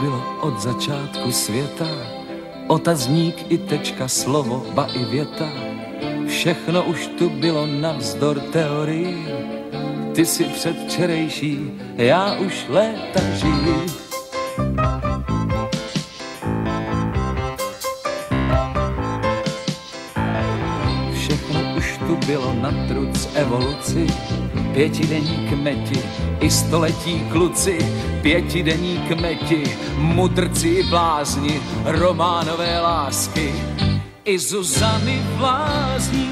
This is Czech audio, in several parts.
Bylo od začátku světa, otazník i tečka, slovo, ba i věta. Všechno už tu bylo navzdor teorii, ty si předčerejší, já už léta žiju. Všechno už tu bylo na truc evoluci, pětidenní kmeti i století kluci, pětidenní kmeti, mudrci blázni, románové lásky, i Zuzany blázní,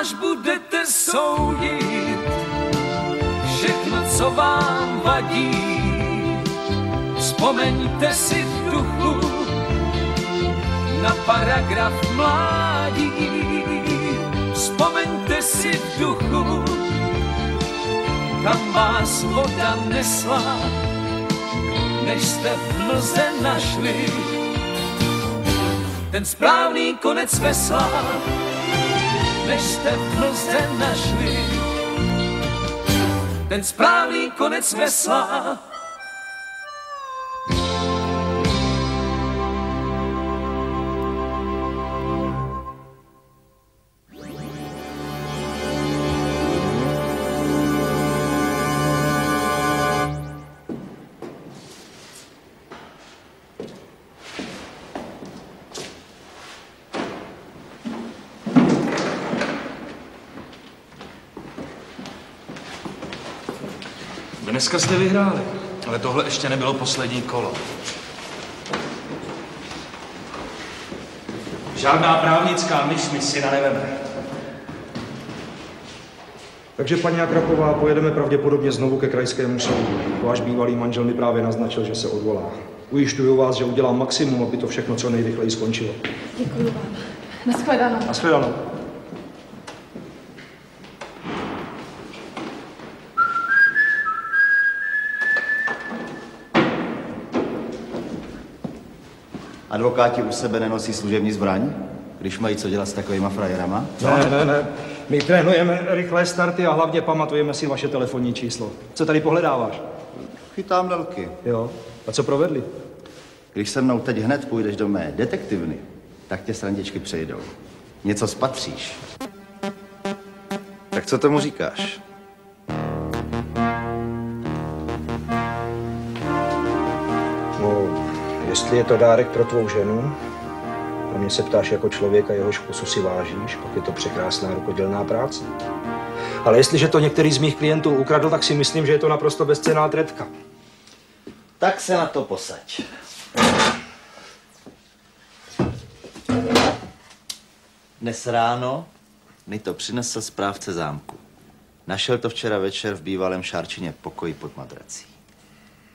až budete soudit všechno, co vám vadí. Vzpomeňte si v duchu na paragraf mládí. Vzpomeňte duchu, kam vás voda nesla, než jste v mlze našli ten správný konec vesla, než jste v mlze našli. Ten správný konec vesla, Dneska jste vyhráli, ale tohle ještě nebylo poslední kolo. Žádná právnická myš mi syna neveme. Takže paní Akrapová, pojedeme pravděpodobně znovu ke krajskému soudu. Váš bývalý manžel mi právě naznačil, že se odvolá. Ujišťuju vás, že udělám maximum, aby to všechno co nejrychleji skončilo. Děkuji vám. Naschledanou. Naschledanou. Advokáti u sebe nenosí služební zbraň, když mají co dělat s takovýma frajerama? Ne, ne, ne. My trénujeme rychlé starty a hlavně pamatujeme si vaše telefonní číslo. Co tady pohledáváš? Chytám lelky. Jo. A co provedli? Když se mnou teď hned půjdeš do mé detektivny, tak tě srandičky přejdou. Něco spatříš. Tak co tomu říkáš? Jestli je to dárek pro tvou ženu, a mě se ptáš jako člověka, jehož kusu si vážíš, pak je to překrásná rukodělná práce. Ale jestliže to některý z mých klientů ukradl, tak si myslím, že je to naprosto bezcená tretka. Tak se na to posaď. Dnes ráno mi to přinesl správce zámku. Našel to včera večer v bývalém šárčině pokoji pod madrací.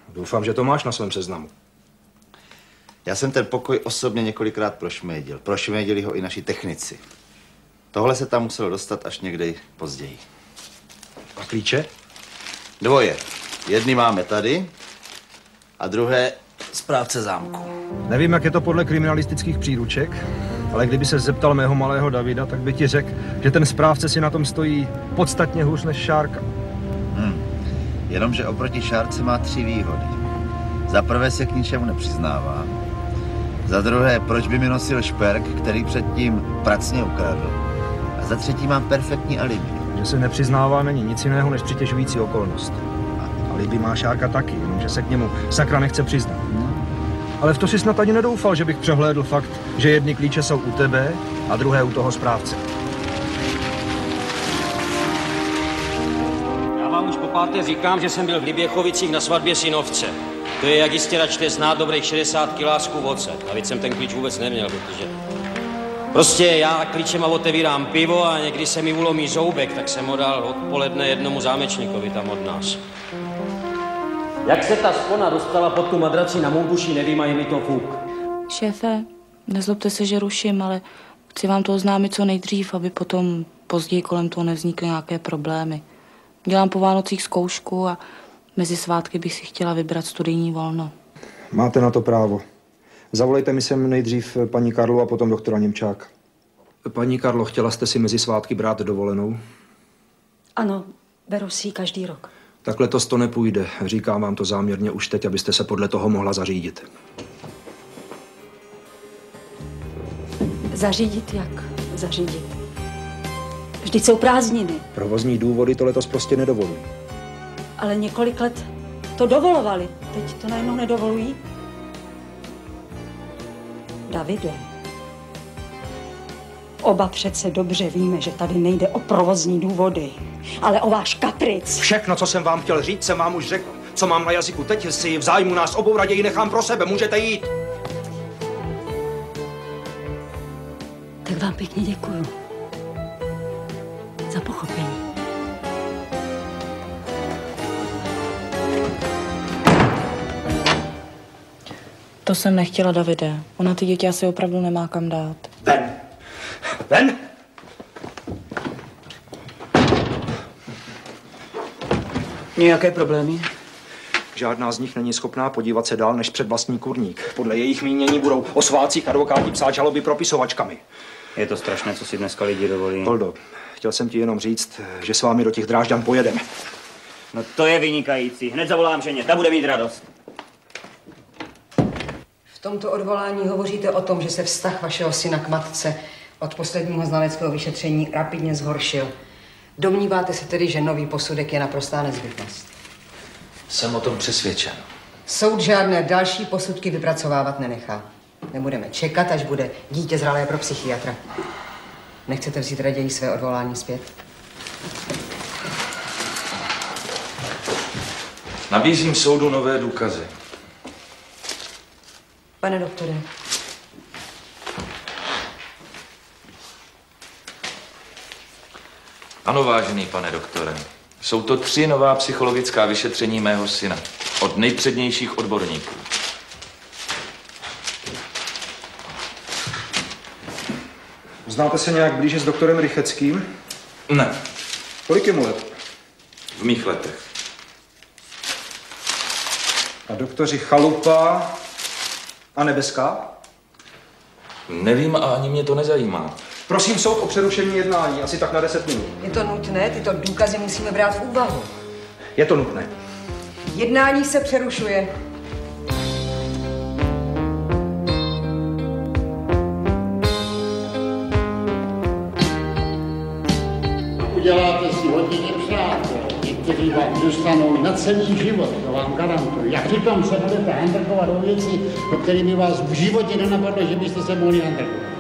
Doufám, že to máš na svém seznamu. Já jsem ten pokoj osobně několikrát prošmédil. Prošmédili ho i naši technici. Tohle se tam muselo dostat až někdy později. A klíče? Dvoje. Jedny máme tady a druhé správce zámku. Nevím, jak je to podle kriminalistických příruček, ale kdyby se zeptal mého malého Davida, tak by ti řekl, že ten správce si na tom stojí podstatně hůř než Šárka. Hmm. Jenomže oproti Šárce má tři výhody. Za prvé se k ničemu nepřiznává. Za druhé, proč by mi nosil šperk, který předtím pracně ukradl. A za třetí mám perfektní alibi. Že se nepřiznává není nic jiného než přitěžující okolnost. A alibi má Šárka taky, že se k němu sakra nechce přiznat. Ale v to si snad ani nedoufal, že bych přehlédl fakt, že jedny klíče jsou u tebe a druhé u toho správce. Já vám už po páté říkám, že jsem byl v Liběchovicích na svatbě synovce. To je, jak jistě račte znát, dobrých 60 kilásků voce. A víc jsem ten klíč vůbec neměl, protože... Prostě já klíčema otevírám pivo a někdy se mi ulomí zoubek, tak jsem ho dal odpoledne jednomu zámečníkovi tam od nás. Jak se ta spona dostala pod tu madraci na mou duši, nevím a je mi to fuk. Šéfe, nezlobte se, že ruším, ale chci vám to oznámit co nejdřív, aby potom později kolem toho nevznikly nějaké problémy. Dělám po Vánocích zkoušku a mezi svátky bych si chtěla vybrat studijní volno. Máte na to právo. Zavolejte mi sem nejdřív paní Karlu a potom doktora Němčák. Paní Karlo, chtěla jste si mezi svátky brát dovolenou? Ano, beru si ji každý rok. Tak letos to nepůjde. Říkám vám to záměrně už teď, abyste se podle toho mohla zařídit. Zařídit jak? Zařídit. Vždyť jsou prázdniny, Provozní důvody to letos prostě nedovolují. Ale několik let to dovolovali. Teď to najednou nedovolují. Davide, oba přece dobře víme, že tady nejde o provozní důvody, ale o váš kapric. Všechno, co jsem vám chtěl říct, jsem vám už řekl. Co mám na jazyku teď, si v zájmu nás obou raději nechám pro sebe. Můžete jít. Tak vám pěkně děkuju. Za pochopení. To jsem nechtěla, Davide. Ona ty děti asi opravdu nemá kam dát. Ven. Ven. Nějaké problémy? Žádná z nich není schopná podívat se dál než před vlastní kurník. Podle jejich mínění budou o svácích advokáti psát žaloby propisovačkami. Je to strašné, co si dneska lidi dovolí. Holdo, chtěl jsem ti jenom říct, že s vámi do těch drážďan pojedeme. No to je vynikající. Hned zavolám ženě, ta bude mít radost. V tomto odvolání hovoříte o tom, že se vztah vašeho syna k matce od posledního znaleckého vyšetření rapidně zhoršil. Domníváte se tedy, že nový posudek je naprostá nezbytnost. Jsem o tom přesvědčen. Soud žádné další posudky vypracovávat nenechá. Nebudeme čekat, až bude dítě zralé pro psychiatra. Nechcete vzít raději své odvolání zpět? Nabízím soudu nové důkazy. Pane doktore, Ano, vážený pane doktore. Jsou to tři nová psychologická vyšetření mého syna. Od nejpřednějších odborníků. Znáte se nějak blíže s doktorem Rycheckým? Ne, Kolik je mu let? v mých letech. A doktoři Chalupa a Nebeská? Nevím a ani mě to nezajímá. Prosím soud o přerušení jednání, asi tak na 10 minut. je to nutné, tyto důkazy musíme brát v úvahu. Je to nutné. Jednání se přerušuje. Někteří vám zůstanou na celý život, to vám garantuju. A přitom se budete handrkovat o věci, o kterými vás v životě nenapadlo, že byste se mohli handrkovat.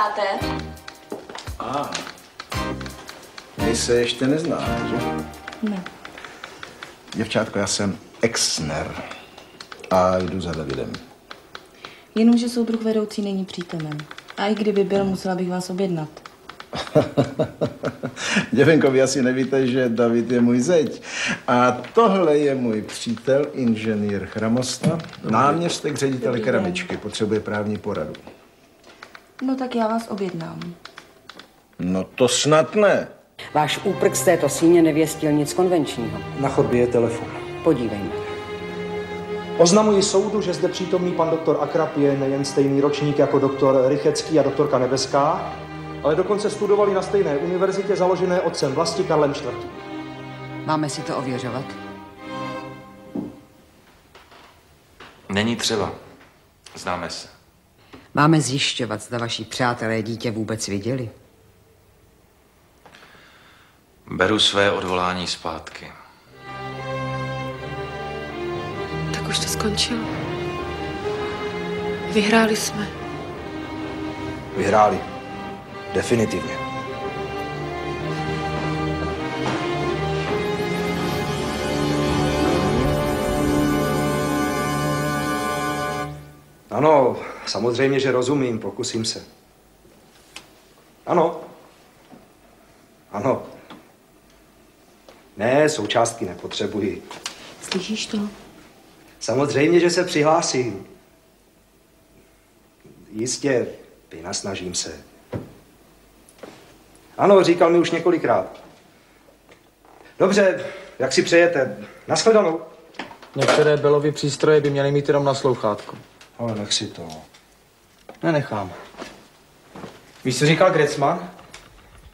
Někoho hledáte? My se ještě neznáme, že? Ne. Děvčátko, já jsem Exner a jdu za Davidem. Jenomže soudruh vedoucí není přítomen. A i kdyby byl, musela bych vás objednat. Děvenko, vy asi nevíte, že David je můj zeď. A tohle je můj přítel, inženýr Chramosta, náměstek ředitele keramičky, potřebuje právní poradu. No tak já vás objednám. No to snad ne. Váš úprk z této síně nevěstil nic konvenčního. Na chodbě je telefon. Podívejme. Oznamuji soudu, že zde přítomný pan doktor Akrap je nejen stejný ročník jako doktor Rychecký a doktorka Nebeská, ale dokonce studovali na stejné univerzitě založené otcem vlasti Karlem IV. Máme si to ověřovat? Není třeba. Známe se. Máme zjišťovat, zda vaši přátelé dítě vůbec viděli. Beru své odvolání zpátky. Tak už to skončilo. Vyhráli jsme. Vyhráli. Definitivně. Ano, samozřejmě, že rozumím, pokusím se. Ano. Ano. Ne, součástky nepotřebuji. Slyšíš to? Samozřejmě, že se přihlásím. Jistě, vynasnažím se. Ano, říkal mi už několikrát. Dobře, jak si přejete. Naschledanou. Některé belovy přístroje by měly mít jenom na slouchátku. Ale nech si to. Nenechám. Víš, co říkal Gretzman?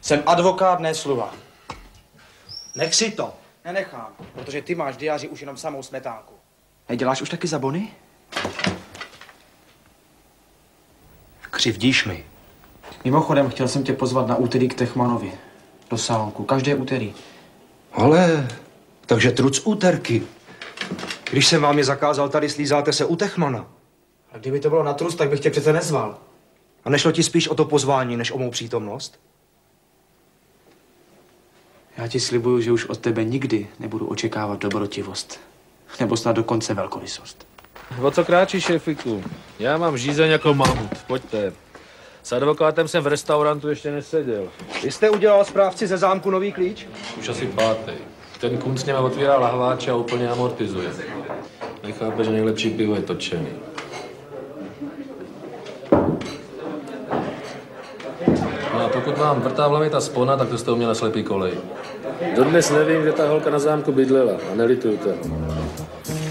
Jsem advokát, ne sluha. Nech si to. Nenechám, protože ty máš diáři už jenom samou smetánku. Neděláš už taky zabony? Křivdíš mi. Mimochodem, chtěl jsem tě pozvat na úterý k Techmanovi. Do salonku, každé úterý. Ale, takže truc úterky. Když jsem vám je zakázal, tady slízáte se u Techmana. A kdyby to bylo na trus, tak bych tě přece nezval. A nešlo ti spíš o to pozvání, než o mou přítomnost? Já ti slibuju, že už od tebe nikdy nebudu očekávat dobrotivost. Nebo snad dokonce velkorysost. O co kráčí, šéfiku? Já mám žízeň jako mamut. Pojďte. S advokátem jsem v restaurantu ještě neseděl. Vy jste udělal správci ze zámku nový klíč? Už asi pátý. Ten kun s něma otvírá lahváče a úplně amortizuje. Nechápe, že nejlepší pivo je točený. No a pokud vám vrtá v hlavě ta spona, tak to jste u mě na slepý kolej. Dodnes nevím, kde ta holka na zámku bydlela a nelituju to.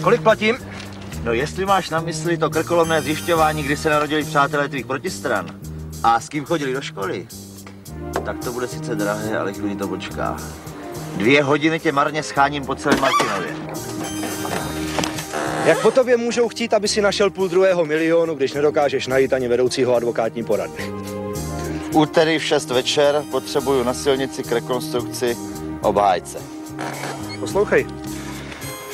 Kolik platím? No jestli máš na mysli to krkolomné zjišťování, kdy se narodili přátelé tvých protistran a s kým chodili do školy, tak to bude sice drahé, ale chvíli to počká. Dvě hodiny tě marně scháním po celém Martinově. Jak po tobě můžou chtít, aby si našel půl druhého milionu, když nedokážeš najít ani vedoucího advokátní poradny? Úterý v 6 večer potřebuju na silnici k rekonstrukci obhájce. Poslouchej,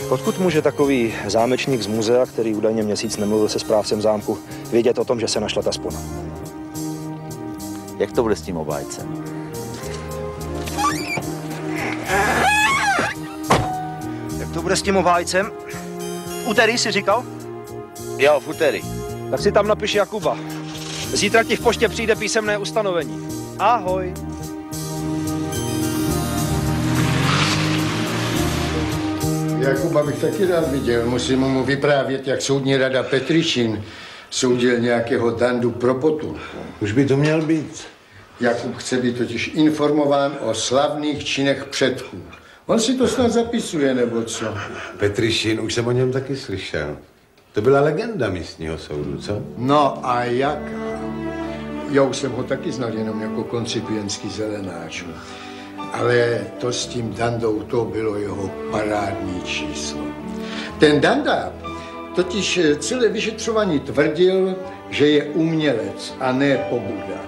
odkud může takový zámečník z muzea, který údajně měsíc nemluvil se správcem zámku, vědět o tom, že se našla ta spona? Jak to bude s tím obhájcem? Jak to bude s tím obhájcem? Úterý si říkal? Jo, v úterý. Tak si tam napiš Jakuba. Zítra ti v poště přijde písemné ustanovení. Ahoj. Jakuba bych taky rád viděl. Musím mu vyprávět, jak soudní rada Petrišin soudil nějakého Dandu Propotu. Už by to měl být. Jakub chce být totiž informován o slavných činech předků. On si to snad zapisuje, nebo co? Petrišin, už jsem o něm taky slyšel. To byla legenda místního soudu, co? No a jak? Já už jsem ho taky znal jenom jako koncipientský zelenáč. Ale to s tím Dandou, to bylo jeho parádní číslo. Ten Danda totiž celé vyšetřování tvrdil, že je umělec a ne pobuda,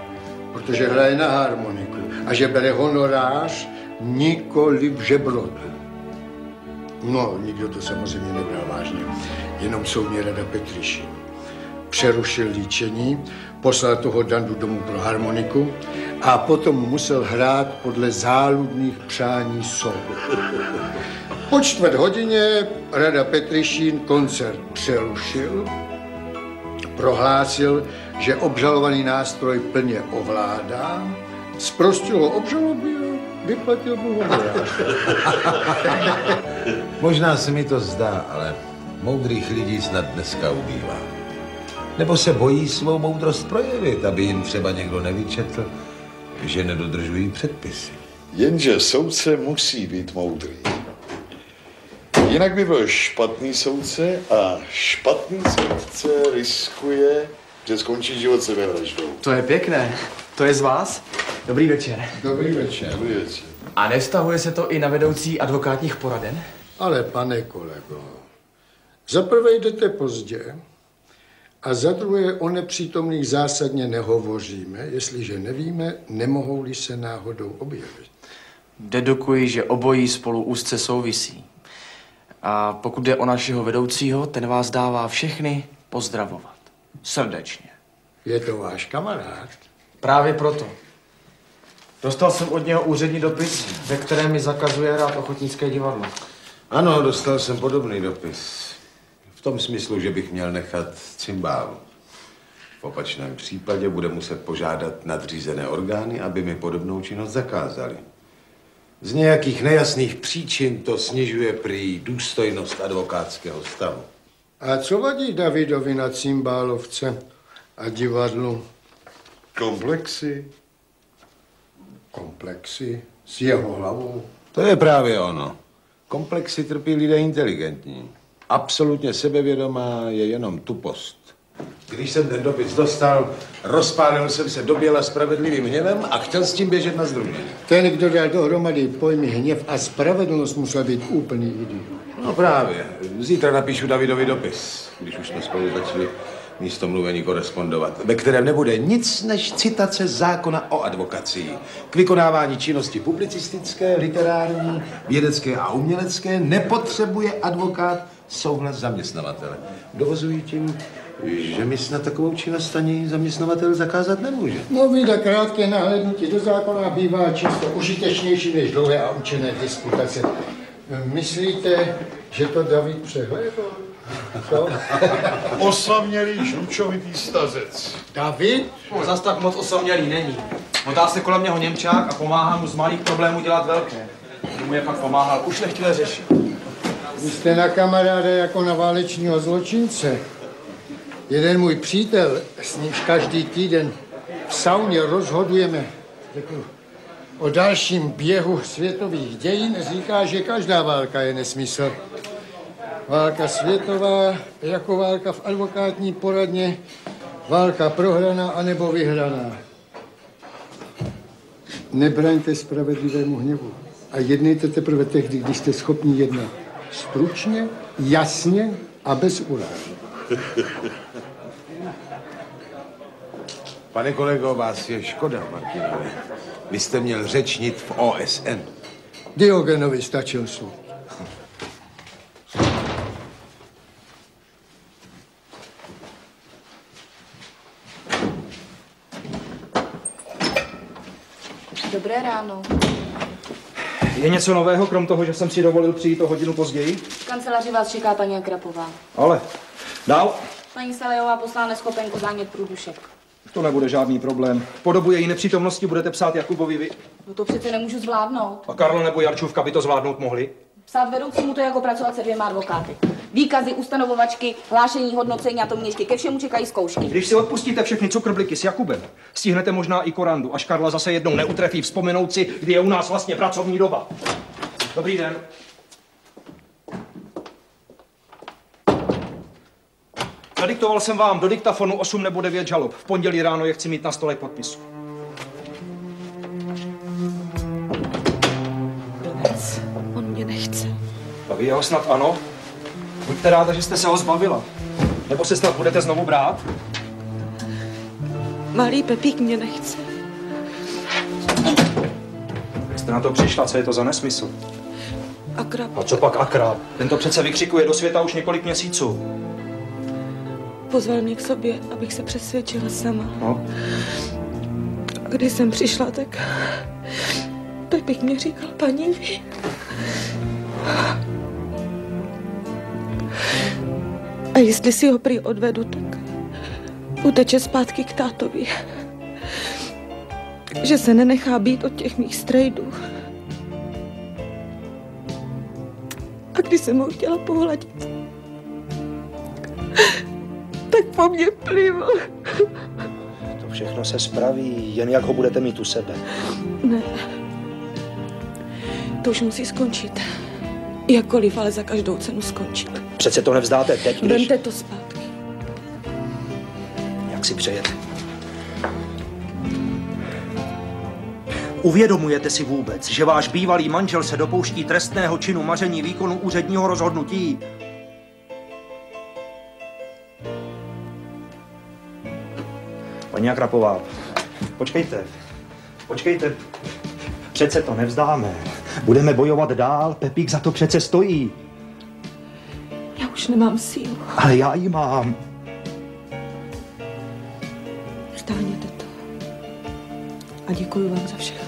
protože hraje na harmoniku a že bere honorář nikoli v žebrotu. No, nikdo to samozřejmě nebral vážně, jenom soudní rada Petrišin. Přerušil líčení, poslal toho Dandu domů pro harmoniku a potom musel hrát podle záludných přání soudu. Po čtvrt hodině rada Petrišín koncert přerušil, prohlásil, že obžalovaný nástroj plně ovládá, zprostil ho obžaloby a vyplatil mu. Možná se mi to zdá, ale moudrých lidí snad dneska ubývá. Nebo se bojí svou moudrost projevit, aby jim třeba někdo nevyčetl, že nedodržují předpisy. Jenže soudce musí být moudrý. Jinak by byl špatný soudce a špatný soudce riskuje, že skončí život sebevraždou. To je pěkné. To je z vás? Dobrý večer. Dobrý večer. Dobrý večer. A nevztahuje se to i na vedoucí advokátních poraden? Ale pane kolego, za prvé jdete pozdě a za druhé o nepřítomných zásadně nehovoříme, jestliže nevíme, nemohou-li se náhodou objevit. Dedukuji, že obojí spolu úzce souvisí. A pokud jde o našeho vedoucího, ten vás dává všechny pozdravovat. Srdečně. Je to váš kamarád? Právě proto. Dostal jsem od něho úřední dopis, ve kterém mi zakazuje hrát ochotnické divadlo. Ano, dostal jsem podobný dopis. V tom smyslu, že bych měl nechat cymbál. V opačném případě bude muset požádat nadřízené orgány, aby mi podobnou činnost zakázali. Z nějakých nejasných příčin to snižuje prý důstojnost advokátského stavu. A co vadí Davidovi na cymbálovce a divadlu? Komplexy. Komplexy s jeho hlavou. To je právě ono. Komplexy trpí lidé inteligentní. Absolutně sebevědomá je jenom tupost. Když jsem ten dopis dostal, rozpálil jsem se doběla spravedlivým hněvem a chtěl s tím běžet na združení. Ten, kdo dal dohromady pojmy hněv a spravedlnost, musel být úplný idiot. No právě. Zítra napíšu Davidovi dopis, když už jsme spolu začali místo mluvení korespondovat, ve kterém nebude nic než citace zákona o advokacii. K vykonávání činnosti publicistické, literární, vědecké a umělecké nepotřebuje advokát souhlas zaměstnavatele. Dovozují tím, že mi snad takovou činnost ani zaměstnavatel zakázat nemůže. No, vida krátké nahlédnutí do zákona bývá často užitečnější než dlouhé a učené disputace. Myslíte, že to David přehlédl? Co? Osamělý žlučovitý stazec. David? No, zas tak moc osamělý není. Motá se kolem něho Němčák a pomáhá mu z malých problémů dělat velké. Mu je pak pomáhal ušlechtile řešit. Vy jste na kamaráda jako na válečního zločince. Jeden můj přítel, s nímž každý týden v sauně rozhodujeme řeknu, o dalším běhu světových dějin, říká, že každá válka je nesmysl. Válka světová jako válka v advokátní poradně, válka prohraná anebo vyhraná. Nebraňte spravedlivému hněvu a jednejte teprve tehdy, když jste schopni jednat stručně, jasně a bez urážek. Pane kolego, vás je škoda, Martinovi. Vy jste měl řečnit v OSN. Diogenovi stačil soud. Dobré ráno. Je něco nového, krom toho, že jsem si dovolil přijít o hodinu později? V kanceláři vás čeká paní Akrapová. Ale dál Paní Salejová poslala neschopenku zánět průdušek. to nebude žádný problém. Po dobu její nepřítomnosti budete psát Jakubovi vy. No to přece nemůžu zvládnout. A Karlo nebo Jarčůvka by to zvládnout mohli. Psát vedoucímu to je jako pracovat se dvěma advokáty. Výkazy, ustanovovačky, hlášení, hodnocení a to měšky. Ke všemu čekají zkoušky. Když si odpustíte všechny cukrbliky s Jakubem, stihnete možná i korandu, až Karla zase jednou neutrefí vzpomenout si, kdy je u nás vlastně pracovní doba. Dobrý den. Zadiktoval jsem vám do diktafonu 8 nebo 9 žalob. V pondělí ráno je chci mít na stole podpisu. Vy jeho snad ano? Buďte ráda, že jste se ho zbavila. Nebo se snad budete znovu brát? Malý Pepík mě nechce. Jak jste na to přišla, co je to za nesmysl? Akra, A co pak Akra? Ten to přece vykřikuje do světa už několik měsíců. pozval mě k sobě, abych se přesvědčila sama. No, A když jsem přišla, tak Pepík mě říkal, paní vy. A jestli si ho prý odvedu, tak uteče zpátky k tátovi. Že se nenechá být od těch mých strejdů. A když jsem ho chtěla pohladit, tak po mně plivl. To všechno se spraví, jen jak ho budete mít u sebe. Ne. To už musí skončit. Jakkoliv, ale za každou cenu skončit. Přece to nevzdáte teď, když... Vemte to zpátky. Jak si přejete? Uvědomujete si vůbec, že váš bývalý manžel se dopouští trestného činu maření výkonu úředního rozhodnutí? Paní Akrapová, počkejte, počkejte. Přece to nevzdáme. Budeme bojovat dál, Pepík za to přece stojí. Já už nemám sílu. Ale já ji mám. Stáhněte to. A děkuji vám za všechno.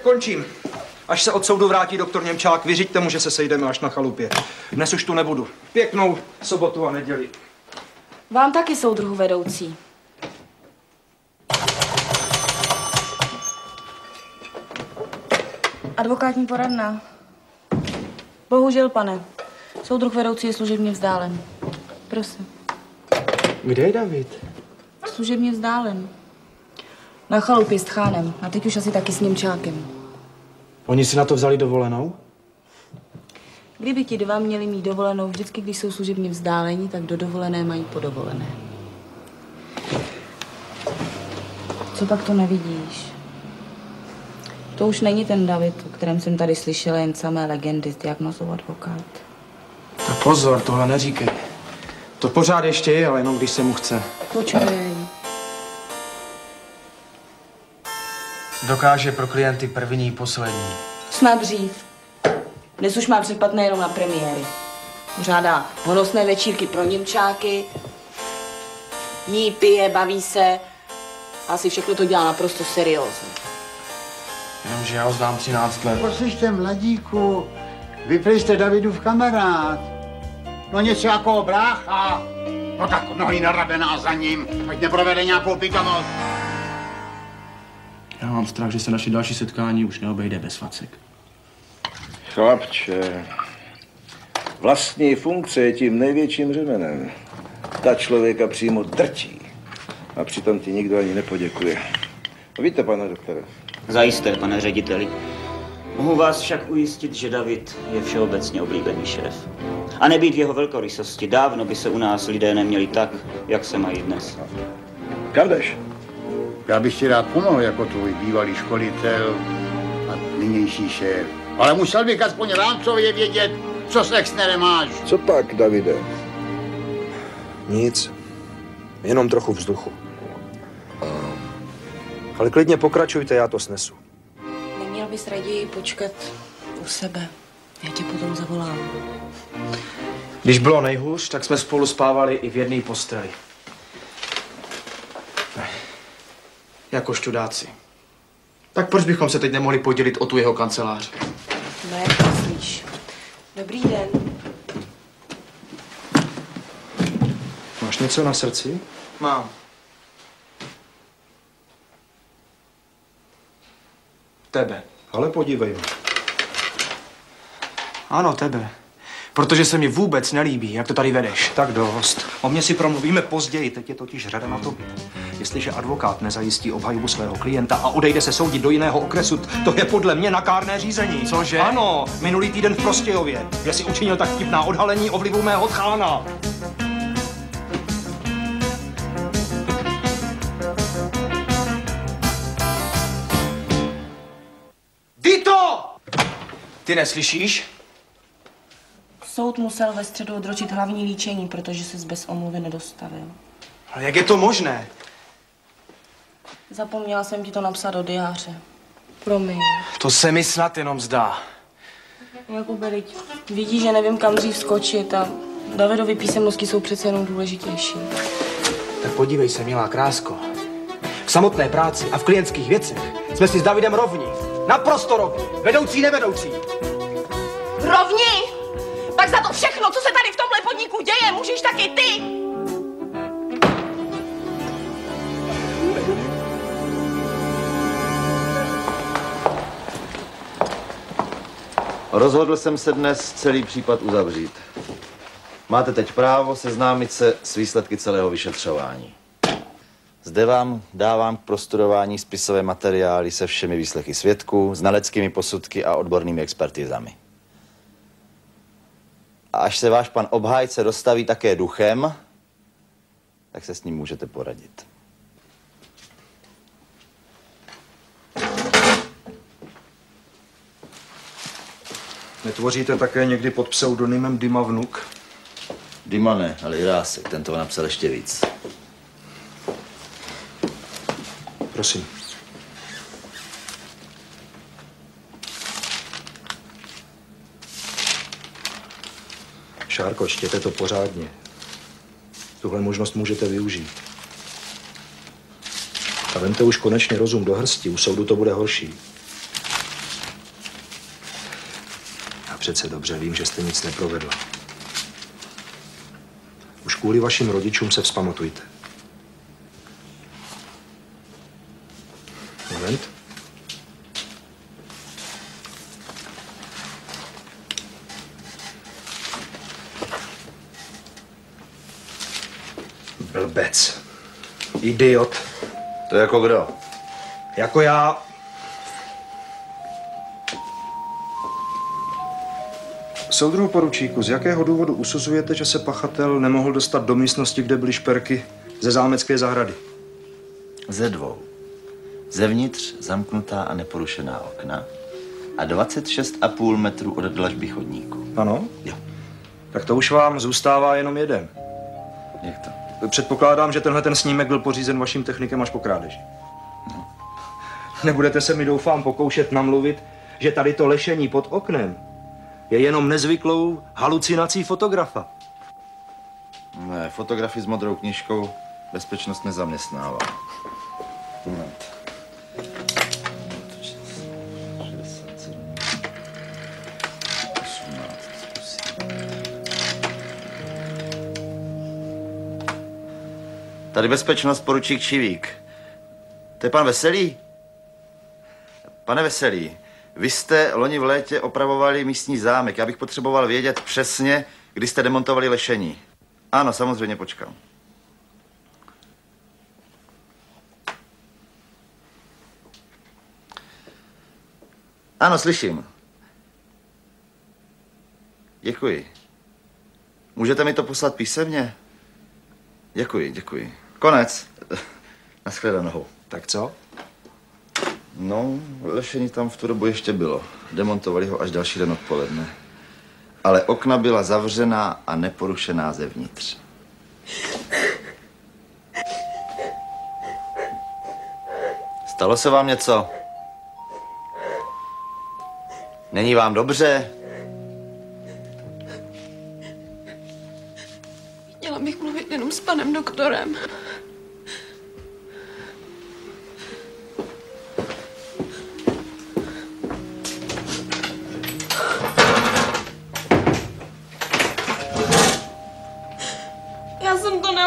Končím. Až se od soudu vrátí doktor Němčák, vyřiďte mu, že se sejdeme až na chalupě. Dnes už tu nebudu. Pěknou sobotu a neděli. Vám taky soudruhu vedoucí. Advokátní poradna. Bohužel, pane. Soudruh vedoucí je služebně vzdálen. Prosím. Kde je David? Služebně vzdálen. Na chalupě s tchánem. A teď už asi taky s Němčákem. Oni si na to vzali dovolenou? Kdyby ti dva měli mít dovolenou vždycky, když jsou služebně vzdálení, tak do dovolené mají po dovolené. Co pak to nevidíš? To už není ten David, o kterém jsem tady slyšela jen samé legendy s diagnozou advokát. Tak pozor, tohle neříkej. To pořád ještě je, ale jenom když se mu chce. Počkej. Dokáže pro klienty první, poslední. Snad dřív. Dnes už má přepad nejenom na premiéry. Pořádá honosné večírky pro Němčáky, jí pije, baví se. Asi všechno to dělá naprosto seriózně. Jenomže já ho znám 13 let. Poslyšte, mladíku, vypli jste Davidův kamarád. No něco jako brácha. No tak nohy narabená za ním, ať neprovede nějakou pitomost. Já mám strach, že se naše další setkání už neobejde bez facek. Chlapče, vlastní funkce je tím největším řemenem. Ta člověka přímo drtí. A přitom ti nikdo ani nepoděkuje. Víte, pane doktore? Zajisté, pane řediteli. Mohu vás však ujistit, že David je všeobecně oblíbený šéf. A nebýt jeho velkorysosti, dávno by se u nás lidé neměli tak, jak se mají dnes. Kam jdeš? Já bych ti rád pomohl jako tvůj bývalý školitel a nynější šéf. Ale musel bych aspoň rámcově vědět, co s Exnerem máš. Co pak, Davide? Nic. Jenom trochu vzduchu. Ale klidně pokračujte, já to snesu. Neměl bys raději počkat u sebe. Já tě potom zavolám. Když bylo nejhůř, tak jsme spolu spávali i v jedné posteli. Jako študáci. Tak proč bychom se teď nemohli podělit o tu jeho kancelář? No jak myslíš? Dobrý den. Máš něco na srdci? Mám. Tebe. Ale podívej. Ano, tebe. Protože se mi vůbec nelíbí, jak to tady vedeš. Tak dost. O mě si promluvíme později, teď je totiž řada na tobě. Jestliže advokát nezajistí obhajobu svého klienta a odejde se soudit do jiného okresu, to je podle mě na kárné řízení. Cože? Ano, minulý týden v Prostějově, kde si učinil tak vtipná odhalení o vlivu mého tchána. Vito! Ty neslyšíš? Soud musel ve středu odročit hlavní líčení, protože se bez omluvy nedostavil. Ale jak je to možné? Zapomněla jsem ti to napsat do diáře. Promiň. To se mi snad jenom zdá. Jakube, teď vidí, že nevím, kam dřív skočit a Davidovy písemnosti jsou přece jenom důležitější. Tak podívej se, milá krásko. V samotné práci a v klientských věcech jsme si s Davidem rovní. Naprosto rovní. Vedoucí, nevedoucí. Rovni! Tak za to všechno, co se tady v tomhle podniku děje, můžeš taky ty! Rozhodl jsem se dnes celý případ uzavřít. Máte teď právo seznámit se s výsledky celého vyšetřování. Zde vám dávám k prostudování spisové materiály se všemi výslechy svědků, znaleckými posudky a odbornými expertizami. A až se váš pan obhájce dostaví také duchem, tak se s ním můžete poradit. Netvoříte také někdy pod pseudonymem Dima Vnuk? Dima ne, ale Irásek, ten toho napsal ještě víc. Prosím. Šárko, čtěte to pořádně. Tuhle možnost můžete využít. A vemte už konečně rozum do hrsti, u soudu to bude horší. Já přece dobře vím, že jste nic neprovedl. Už kvůli vašim rodičům se vzpamatujte. Moment. Blbec. Idiot. To je jako kdo? Jako já. Soudruhu poručíku, z jakého důvodu usuzujete, že se pachatel nemohl dostat do místnosti, kde byly šperky ze zámecké zahrady? Ze dvou. Zevnitř zamknutá a neporušená okna a 26,5 metru od dlažby chodníku. Ano? Jo. Tak to už vám zůstává jenom jeden. Jak to? Předpokládám, že tenhle ten snímek byl pořízen vaším technikem až po krádeži. No. Nebudete se mi, doufám, pokoušet namluvit, že tady to lešení pod oknem je jenom nezvyklou halucinací fotografa. Ne, fotografii s modrou knížkou bezpečnost nezaměstnává. Tady bezpečnost, poručík Čivík. To je pan Veselý? Pane Veselý, vy jste loni v létě opravovali místní zámek. Já bych potřeboval vědět přesně, kdy jste demontovali lešení. Ano, samozřejmě počkám. Ano, slyším. Děkuji. Můžete mi to poslat písemně? Děkuji, děkuji. Konec. Naschledanou. Tak co? No, lešení tam v tu dobu ještě bylo. Demontovali ho až další den odpoledne. Ale okna byla zavřená a neporušená zevnitř. Stalo se vám něco? Není vám dobře? Měla bych mluvit jenom s panem doktorem.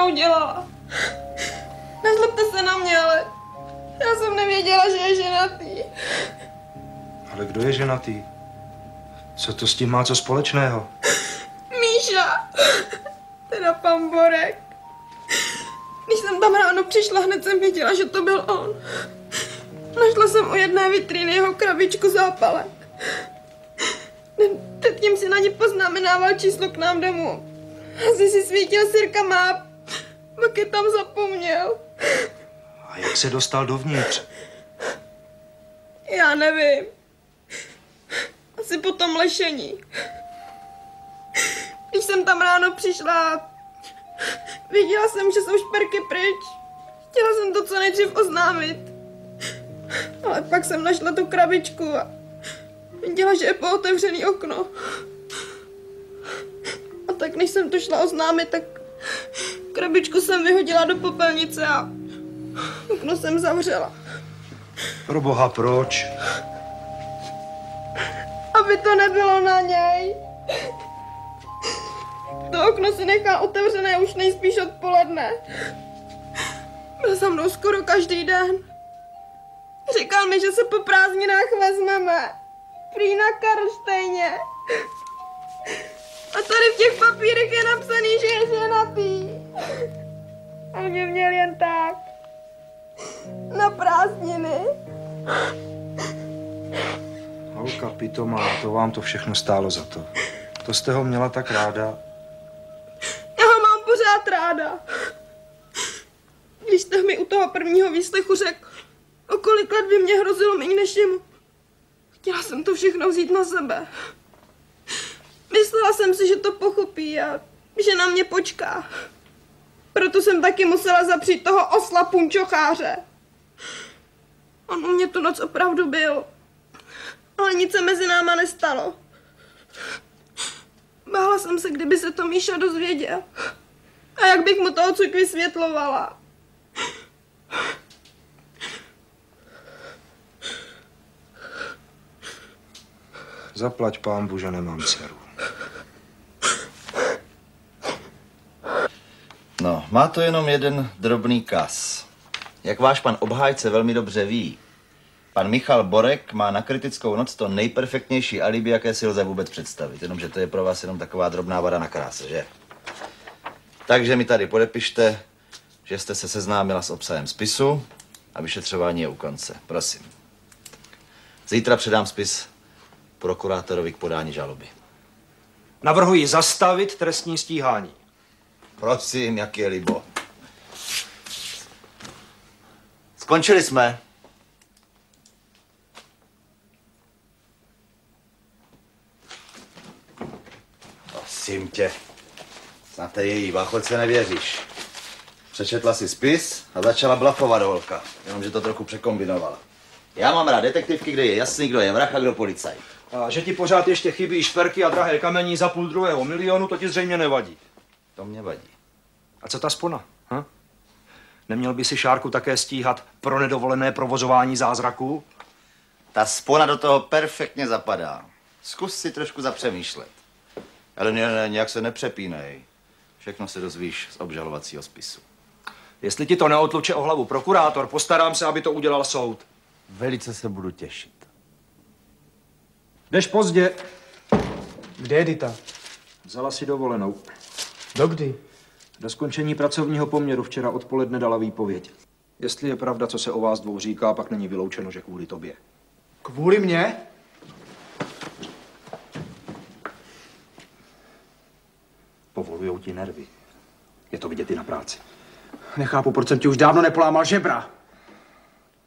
Neudělala. Nezlobte se na mě, ale já jsem nevěděla, že je ženatý. Ale kdo je ženatý? Co to s tím má co společného? Míša! Teda pan Borek. Když jsem tam ráno přišla, hned jsem věděla, že to byl on. Našla jsem u jedné vitríny jeho krabičku zápalek. Předtím si na ní poznamenával číslo k nám domů. Asi si svítil sirka má, pak je tam zapomněl. A jak se dostal dovnitř? Já nevím. Asi po tom lešení. Když jsem tam ráno přišla, viděla jsem, že jsou šperky pryč. Chtěla jsem to co nejdřív oznámit. Ale pak jsem našla tu krabičku a viděla, že je pootevřený okno. A tak než jsem to šla oznámit, tak krabičku jsem vyhodila do popelnice a okno jsem zavřela. Pro boha, proč? Aby to nebylo na něj. To okno si nechal otevřené už nejspíš odpoledne. Byl za mnou skoro každý den. Říkal mi, že se po prázdninách vezmeme. Prý na Karlštejně. A tady v těch papírech je napsaný, že je ženatý. A mě měl jen tak. Na prázdniny. Holka pitomá, to vám to všechno stálo za to. To jste ho měla tak ráda. Já ho mám pořád ráda. Když jste mi u toho prvního výslechu řekl, o kolik let by mě hrozilo méně než jemu, chtěla jsem to všechno vzít na sebe. Myslela jsem si, že to pochopí a že na mě počká. Proto jsem taky musela zapřít toho osla punčocháře. On u mě tu noc opravdu byl. Ale nic se mezi náma nestalo. Bála jsem se, kdyby se to Míša dozvěděl. A jak bych mu to odsud vysvětlovala. Zaplať pánbu, že nemám dceru. No, má to jenom jeden drobný kas. Jak váš pan obhájce velmi dobře ví, pan Michal Borek má na kritickou noc to nejperfektnější alibi, jaké si lze vůbec představit. Jenomže to je pro vás jenom taková drobná vada na kráse, že? Takže mi tady podepište, že jste se seznámila s obsahem spisu a vyšetřování je u konce. Prosím. Zítra předám spis prokurátorovi k podání žaloby. Navrhuji zastavit trestní stíhání. Prosím, jak je libo. Skončili jsme. Prosím tě. Na té její bacholce nevěříš. Přečetla si spis a začala blafovat holka. Jenomže to trochu překombinovala. Já mám rád detektivky, kde je jasný, kdo je vrah a kdo policajt. A že ti pořád ještě chybí šperky a drahé kamení za půl druhého milionu, to ti zřejmě nevadí. To mě vadí. A co ta spona? Hm? Neměl by si Šárku také stíhat pro nedovolené provozování zázraků? Ta spona do toho perfektně zapadá. Zkus si trošku zapřemýšlet. Ale ne, ne, nějak se nepřepínej. Všechno se dozvíš z obžalovacího spisu. Jestli ti to neotluče o hlavu prokurátor, postarám se, aby to udělal soud. Velice se budu těšit. Jdeš pozdě. Kde je Dita? Vzala si dovolenou. Dokdy? Do skončení pracovního poměru včera odpoledne dala výpověď. Jestli je pravda, co se o vás dvou říká, pak není vyloučeno, že kvůli tobě. Kvůli mně? Povolujou ti nervy. Je to vidět i na práci. Nechápu, proč jsem ti už dávno nepolámal žebra.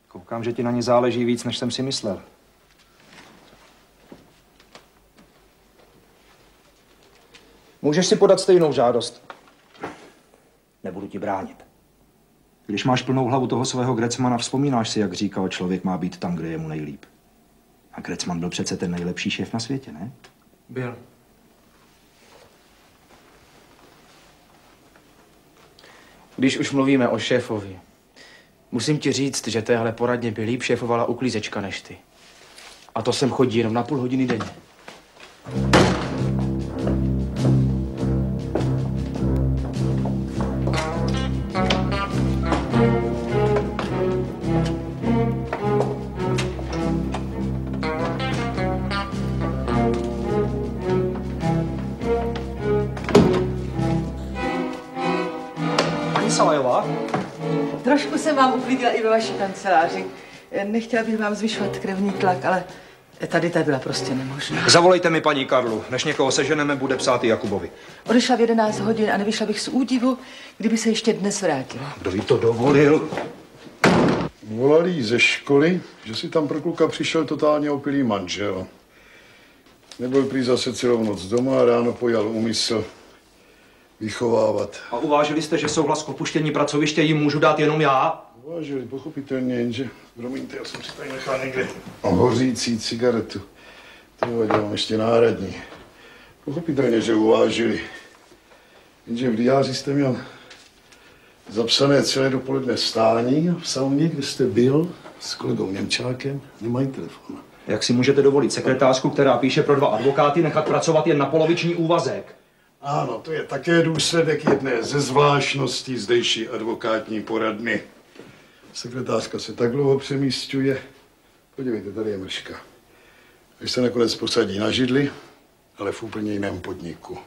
Koukám, že ti na ně záleží víc, než jsem si myslel. Můžeš si podat stejnou žádost. Nebudu ti bránit. Když máš plnou hlavu toho svého Grecmana, vzpomínáš si, jak říkal, člověk má být tam, kde je mu nejlíp. A Grecman byl přece ten nejlepší šéf na světě, ne? Byl. Když už mluvíme o šéfovi, musím ti říct, že téhle poradně by líp šéfovala uklízečka než ty. A to sem chodí jenom na půl hodiny denně. Jsem vám uklidila i ve vaší kanceláři. Nechtěla bych vám zvyšovat krevní tlak, ale tady ta byla prostě nemožná. Zavolejte mi paní Karlu. Než někoho seženeme, bude psát i Jakubovi. Odešla v 11 hodin a nevyšla bych z údivu, kdyby se ještě dnes vrátila. Kdo jí to dovolil? Volali ze školy, že si tam pro kluka přišel totálně opilý manžel. Nebyl prý zase celou noc doma a ráno pojal úmysl vychovávat. A uvážili jste, že souhlas k opuštění pracoviště jim můžu dát jenom já? Uvážili, pochopitelně, jenže, promiňte, já jsem si tady nechal někde hořící cigaretu. To dělám ještě náhradní. Pochopitelně, že uvážili. Jenže v diáři jste měl zapsané celé dopoledne stání a v sauně, kde jste byl s kolegou Němčákem, nemají telefon. Jak si můžete dovolit sekretářku, která píše pro dva advokáty, nechat pracovat jen na poloviční úvazek? Ano, to je také důsledek jedné ze zvláštností zdejší advokátní poradny. Sekretářka se tak dlouho přemístuje. Podívejte, tady je mrška. Až se nakonec posadí na židli, ale v úplně jiném podniku.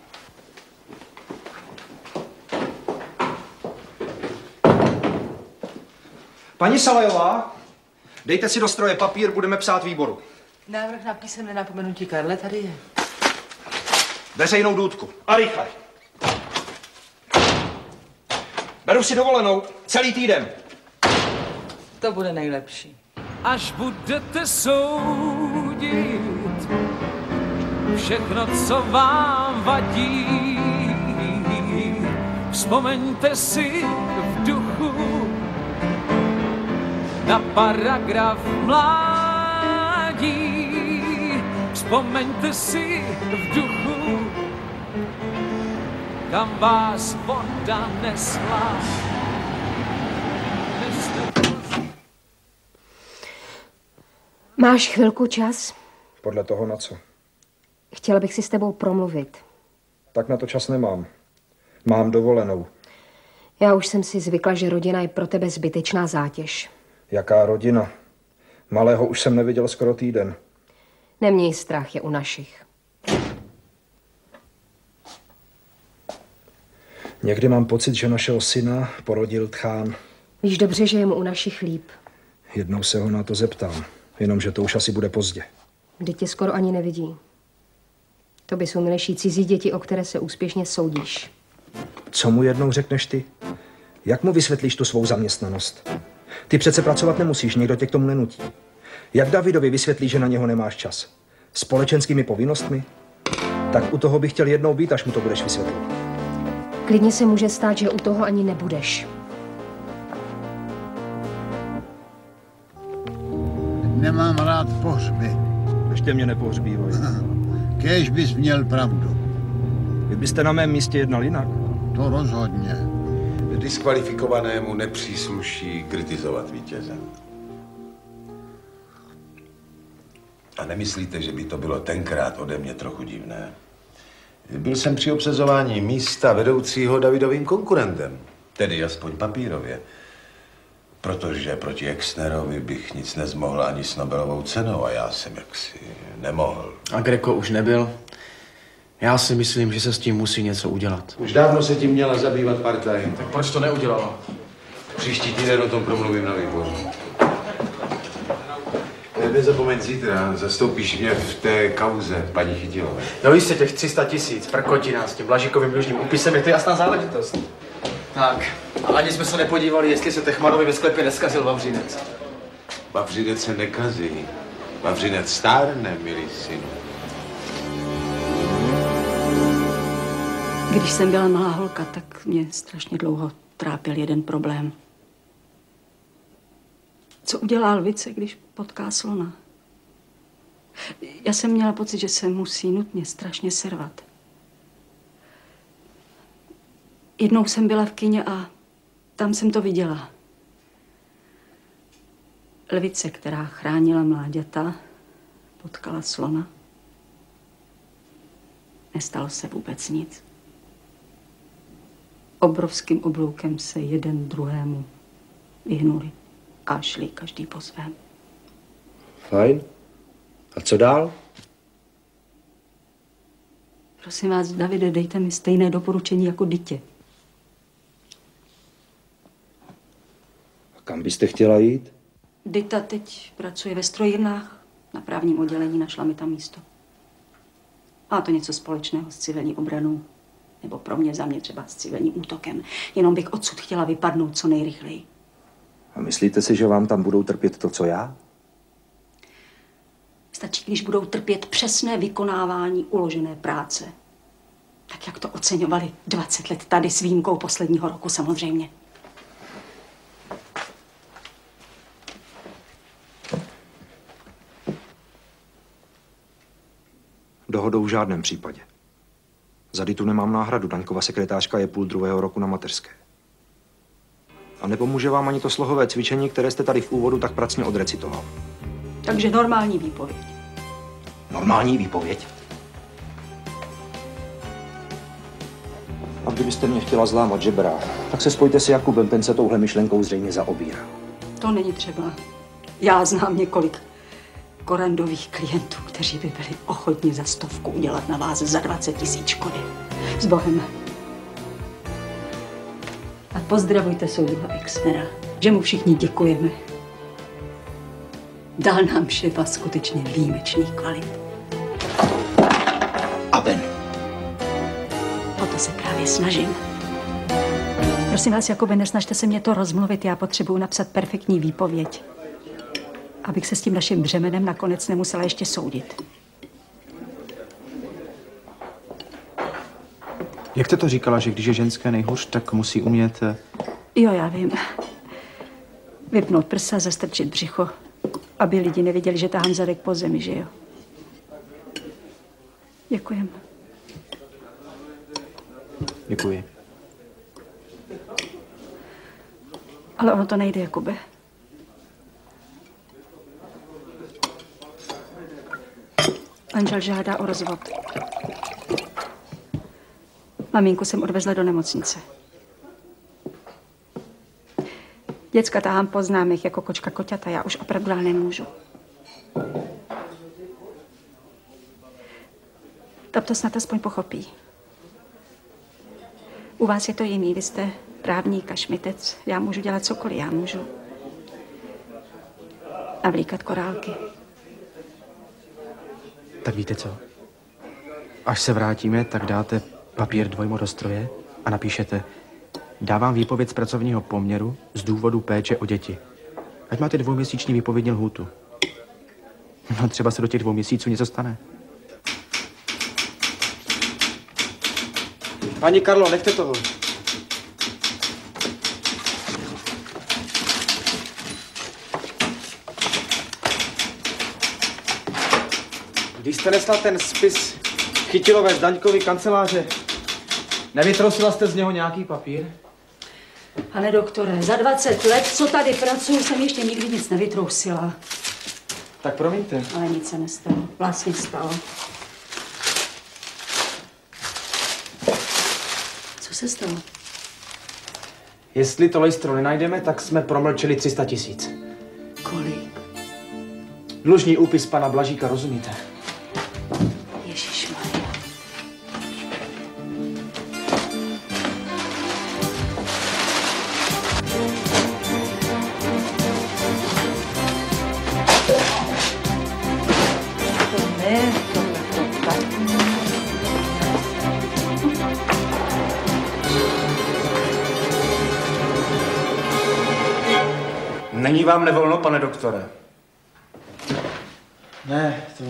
Paní Salajová, dejte si do stroje papír, budeme psát výboru. Návrh na písemné napomenutí Karle tady je. Veřejnou důdku. A rychle. Beru si dovolenou celý týden. To bude nejlepší. Až budete soudit všechno, co vám vadí, vzpomeňte si v duchu na paragraf mládí. Vzpomeňte si v duchu, kam vás voda nesla. Máš chvilku čas? Podle toho na co? Chtěla bych si s tebou promluvit. Tak na to čas nemám. Mám dovolenou. Já už jsem si zvykla, že rodina je pro tebe zbytečná zátěž. Jaká rodina? Malého už jsem neviděl skoro týden. Neměj strach, je u našich. Někdy mám pocit, že našeho syna porodil tchán. Víš dobře, že je mu u našich líp. Jednou se ho na to zeptám, jenomže to už asi bude pozdě. Kdy tě skoro ani nevidí. To by jsou milejší cizí děti, o které se úspěšně soudíš. Co mu jednou řekneš ty? Jak mu vysvětlíš tu svou zaměstnanost? Ty přece pracovat nemusíš, někdo tě k tomu nenutí. Jak Davidovi vysvětlí, že na něho nemáš čas? Společenskými povinnostmi? Tak u toho bych chtěl jednou být, až mu to budeš vysvětlovat. Klidně se může stát, že u toho ani nebudeš. Nemám rád pohřby. Ještě mě nepohřbívoj. Kéž bys měl pravdu. Vy byste na mém místě jednal jinak? To rozhodně. Diskvalifikovanému nepřísluší kritizovat vítěze. A nemyslíte, že by to bylo tenkrát ode mě trochu divné? Byl jsem při obsazování místa vedoucího Davidovým konkurentem, tedy aspoň papírově. Protože proti Exnerovi bych nic nezmohl ani s Nobelovou cenou a já jsem jaksi nemohl. A Greco už nebyl. Já si myslím, že se s tím musí něco udělat. Už dávno se tím měla zabývat partaj. Tak proč to neudělala? Příští týden o tom promluvím na výboru. Nezapomeň zítra, zastoupíš mě v té kauze, paní Chytilové. No jistě těch 300 tisíc, prkotina s tím Blažikovým dlužním úpisem je to jasná záležitost. Tak, a ani jsme se nepodívali, jestli se Techmanovi ve sklepě neskazil Vavřinec. Vavřinec se nekazí. Vavřinec stárne, milý synu. Když jsem byla malá holka, tak mě strašně dlouho trápil jeden problém. Co udělá lvice, když potká slona? Já jsem měla pocit, že se musí nutně strašně servat. Jednou jsem byla v kině a tam jsem to viděla. Lvice, která chránila mláďata, potkala slona. Nestalo se vůbec nic. Obrovským obloukem se jeden druhému vyhnuli a šli každý po svém. Fajn. A co dál? Prosím vás, Davide, dejte mi stejné doporučení jako dítě. Kam byste chtěla jít? Dita teď pracuje ve strojírnách. Na právním oddělení našla mi tam místo. Má to něco společného s civilní obranou. Nebo pro mě, za mě třeba s civilním útokem. Jenom bych odsud chtěla vypadnout co nejrychleji. A myslíte si, že vám tam budou trpět to, co já? Stačí, když budou trpět přesné vykonávání uložené práce. Tak, jak to oceňovali 20 let tady s výjimkou posledního roku samozřejmě. Dohodou v žádném případě. Za Ditu nemám náhradu, Daňková sekretářka je půl druhého roku na mateřské. A nepomůže vám ani to slohové cvičení, které jste tady v úvodu tak pracně odrecitoval. Takže normální výpověď. Normální výpověď? A kdybyste mě chtěla zlámat žebra, tak se spojte s Jakubem, ten se touhle myšlenkou zřejmě zaobírá. To není třeba. Já znám několik korandových klientů, kteří by byli ochotni za stovku udělat na vás za 20 tisíc škody. S Bohem. A pozdravujte soudruha Exnera, že mu všichni děkujeme. Dal nám šefa skutečně výjimečných kvalit. Aben. O to se právě snažím. Prosím vás, Jakube, nesnažte se mě to rozmluvit. Já potřebuji napsat perfektní výpověď. Abych se s tím naším břemenem nakonec nemusela ještě soudit. Jak jste to říkala, že když je ženské nejhůř, tak musí umět... eh, Jo, já vím. Vypnout prsa, zastrčit břicho, aby lidi neviděli, že tahám zadek po zemi, že jo? Děkujem. Děkuji. Ale ono to nejde, Jakube. Manžel žádá o rozvod. Maminku jsem odvezla do nemocnice. Děcka tahám po známých jako kočka koťata, já už opravdu dál nemůžu. Tom to snad aspoň pochopí. U vás je to jiný, vy jste právník a šmitec. Já můžu dělat cokoliv, já můžu navlíkat korálky. Tak víte co? Až se vrátíme, tak dáte papír dvojmo do stroje a napíšete Dávám výpověď z pracovního poměru z důvodu péče o děti. Ať máte dvouměsíční výpovědní lhůtu. No třeba se do těch dvou měsíců něco stane. Pani Karlo, nechte toho. Když jste nesla ten spis chytilové z Daňkovy kanceláře, nevytrosila jste z něho nějaký papír? Pane doktore, za 20 let, co tady pracuji, jsem ještě nikdy nic nevytrousila. Tak promiňte. Ale nic se nestalo. Vlastně stalo. Co se stalo? Jestli to lejstro nenajdeme, tak jsme promlčeli 300 tisíc. Kolik? Dlužní úpis pana Blažíka, rozumíte? Pane doktore? Ne, to,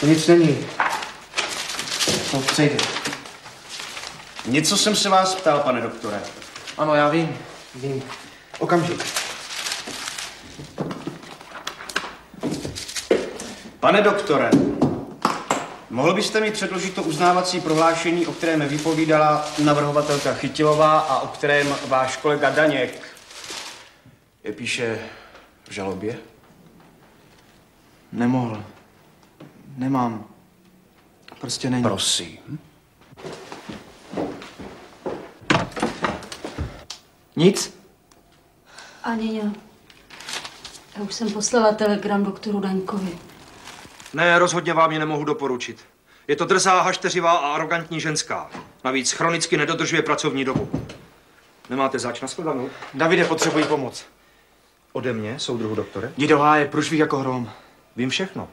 to nic není. To přejde. Něco jsem se vás ptal, pane doktore. Ano, já vím, vím. Okamžik. Pane doktore, mohl byste mi předložit to uznávací prohlášení, o kterém vypovídala navrhovatelka Chytilová a o kterém váš kolega Daněk Je píše v žalobě? Nemohl. Nemám. Prostě není. Prosím. Nic? Ani já. Já už jsem poslala telegram doktoru Daňkovi. Ne, rozhodně vám ji nemohu doporučit. Je to drzá, hašteřivá a arrogantní ženská. Navíc chronicky nedodržuje pracovní dobu. Nemáte zač na shledanou? Davide, potřebuji pomoc. Ode mě, soudruhu doktore? Didohá je průšvih jako hrom. Vím všechno.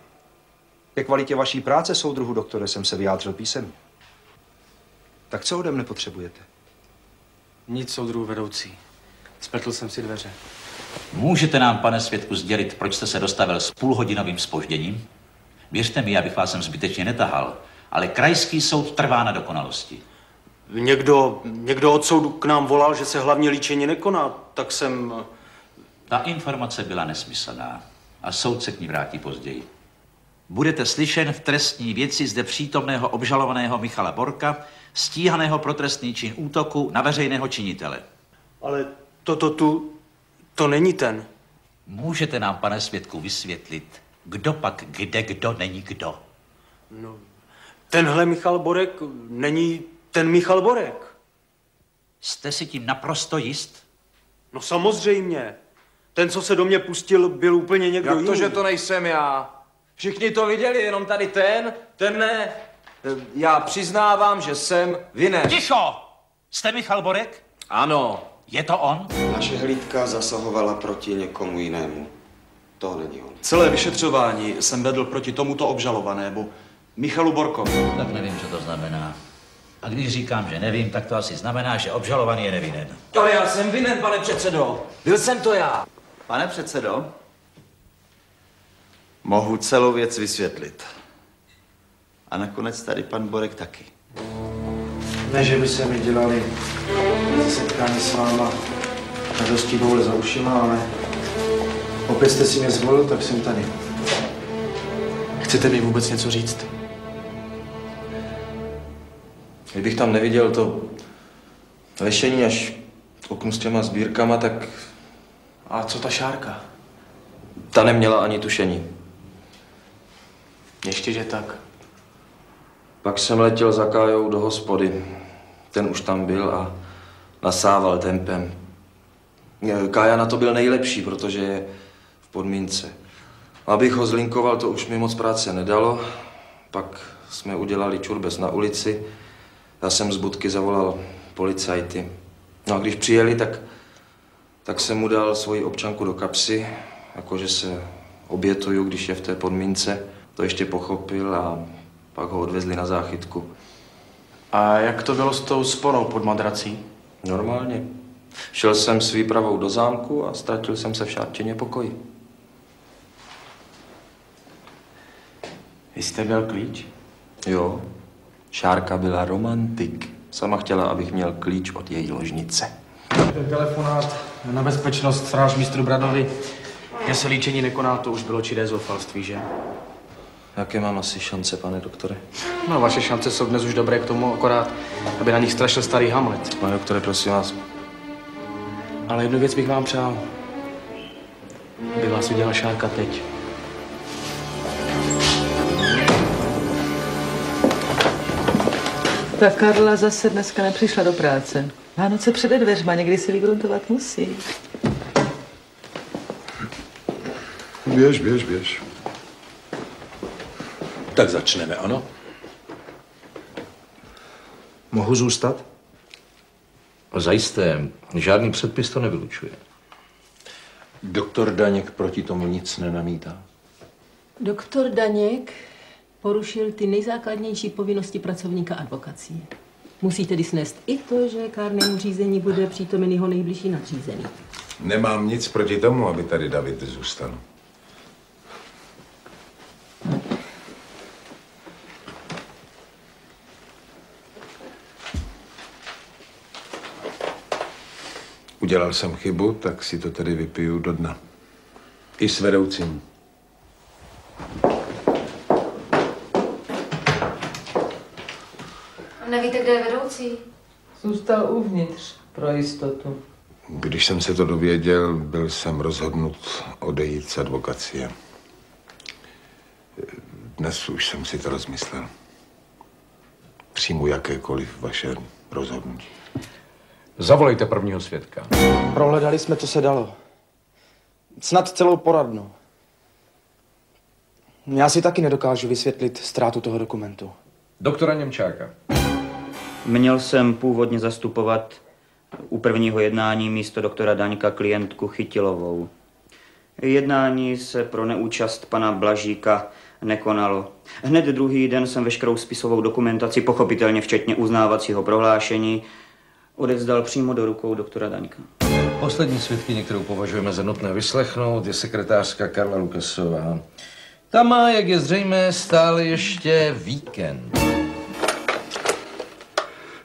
Ke kvalitě vaší práce, soudruhu doktore, jsem se vyjádřil písemně. Tak co ode mne potřebujete? Nic, soudruhu vedoucí. Spletl jsem si dveře. Můžete nám, pane svědku, sdělit, proč jste se dostavil s půlhodinovým spožděním? Věřte mi, abych vás sem zbytečně netahal, ale krajský soud trvá na dokonalosti. Někdo, někdo od soudu k nám volal, že se hlavně líčení nekoná, tak jsem... Ta informace byla nesmyslná a soud se k ní vrátí později. Budete slyšen v trestní věci zde přítomného obžalovaného Michala Borka, stíhaného pro trestný čin útoku na veřejného činitele. Ale toto tu, to není ten. Můžete nám, pane svědku, vysvětlit, kdo pak kde kdo není kdo? No, tenhle Michal Borek není ten Michal Borek. Jste si tím naprosto jist? No samozřejmě. Ten, co se do mě pustil, byl úplně někdo Jak jiný. to, že to nejsem já? Všichni to viděli, jenom tady ten, ten ne. Já přiznávám, že jsem vinen. Ticho! Jste Michal Borek? Ano. Je to on? Naše hlídka zasahovala proti někomu jinému. To není on. Celé vyšetřování jsem vedl proti tomuto obžalovanému, Michalu Borkovi. Tak nevím, co to znamená. A když říkám, že nevím, tak to asi znamená, že obžalovaný je nevinen. Ale já jsem vinen, pane předsedo. Byl jsem to já. Pane předsedo, mohu celou věc vysvětlit. A nakonec tady pan Borek taky. Ne, že by se mi dělali ze setkání s váma na dosti boule za ušima, ale opět jste si mě zvolil, tak jsem tady. Chcete mi vůbec něco říct? Kdybych tam neviděl to lešení až oknu s těma sbírkama, tak A co ta šárka? ta neměla ani tušení. Ještě, že tak. Pak jsem letěl za Kájou do hospody. Ten už tam byl a nasával tempem. Eh, Kája na to byl nejlepší, protože je v podmínce. Abych ho zlinkoval, to už mi moc práce nedalo. Pak jsme udělali čurbes na ulici. Já jsem z budky zavolal policajty. No a když přijeli, tak, tak jsem mu dal svoji občanku do kapsy, jakože se obětuju, když je v té podmínce. To ještě pochopil a pak ho odvezli na záchytku. A jak to bylo s tou sporou pod madrací? Normálně. Šel jsem s výpravou do zámku a ztratil jsem se v šárčině pokoji. Vy jste měl klíč? Jo. Šárka byla romantik. Sama chtěla, abych měl klíč od její ložnice. Ten telefonát na bezpečnost strážmistru Branovi, že se líčení nekoná, to už bylo čiré zoufalství, že? Jaké mám asi šance, pane doktore? No, vaše šance jsou dnes už dobré k tomu, akorát, aby na nich strašil starý Hamlet. Pane doktore, prosím vás. Ale jednu věc bych vám přál. Aby vás udělala šárka teď. Ta Karla zase dneska nepřišla do práce. Vánoce přede dveřma, někdy si vygruntovat musí. Běž, běž, běž. Tak začneme, ano? Mohu zůstat? Zajisté, žádný předpis to nevylučuje. Doktor Daněk proti tomu nic nenamítá. Doktor Daněk porušil ty nejzákladnější povinnosti pracovníka advokacie. Musí tedy snést i to, že kárnému řízení bude přítomen jeho nejbližší nadřízený. Nemám nic proti tomu, aby tady David zůstal. Udělal jsem chybu, tak si to tedy vypiju do dna. I s vedoucím. Nevíte, kde je vedoucí? Zůstal uvnitř pro jistotu. Když jsem se to dověděl, byl jsem rozhodnut odejít z advokacie. Dnes už jsem si to rozmyslel. Přijmu jakékoliv vaše rozhodnutí. Zavolejte prvního svědka. Prohledali jsme, co se dalo. Snad celou poradnu. Já si taky nedokážu vysvětlit ztrátu toho dokumentu. Doktora Němčáka. Měl jsem původně zastupovat u prvního jednání místo doktora Daňka klientku Chytilovou. Jednání se pro neúčast pana Blažíka nekonalo. Hned druhý den jsem veškerou spisovou dokumentaci, pochopitelně včetně uznávacího prohlášení, odevzdal přímo do rukou doktora Daňka. Poslední svědkyně, kterou považujeme za nutné vyslechnout, je sekretářka Karla Lukasová. Ta má, jak je zřejmé, stále ještě víkend.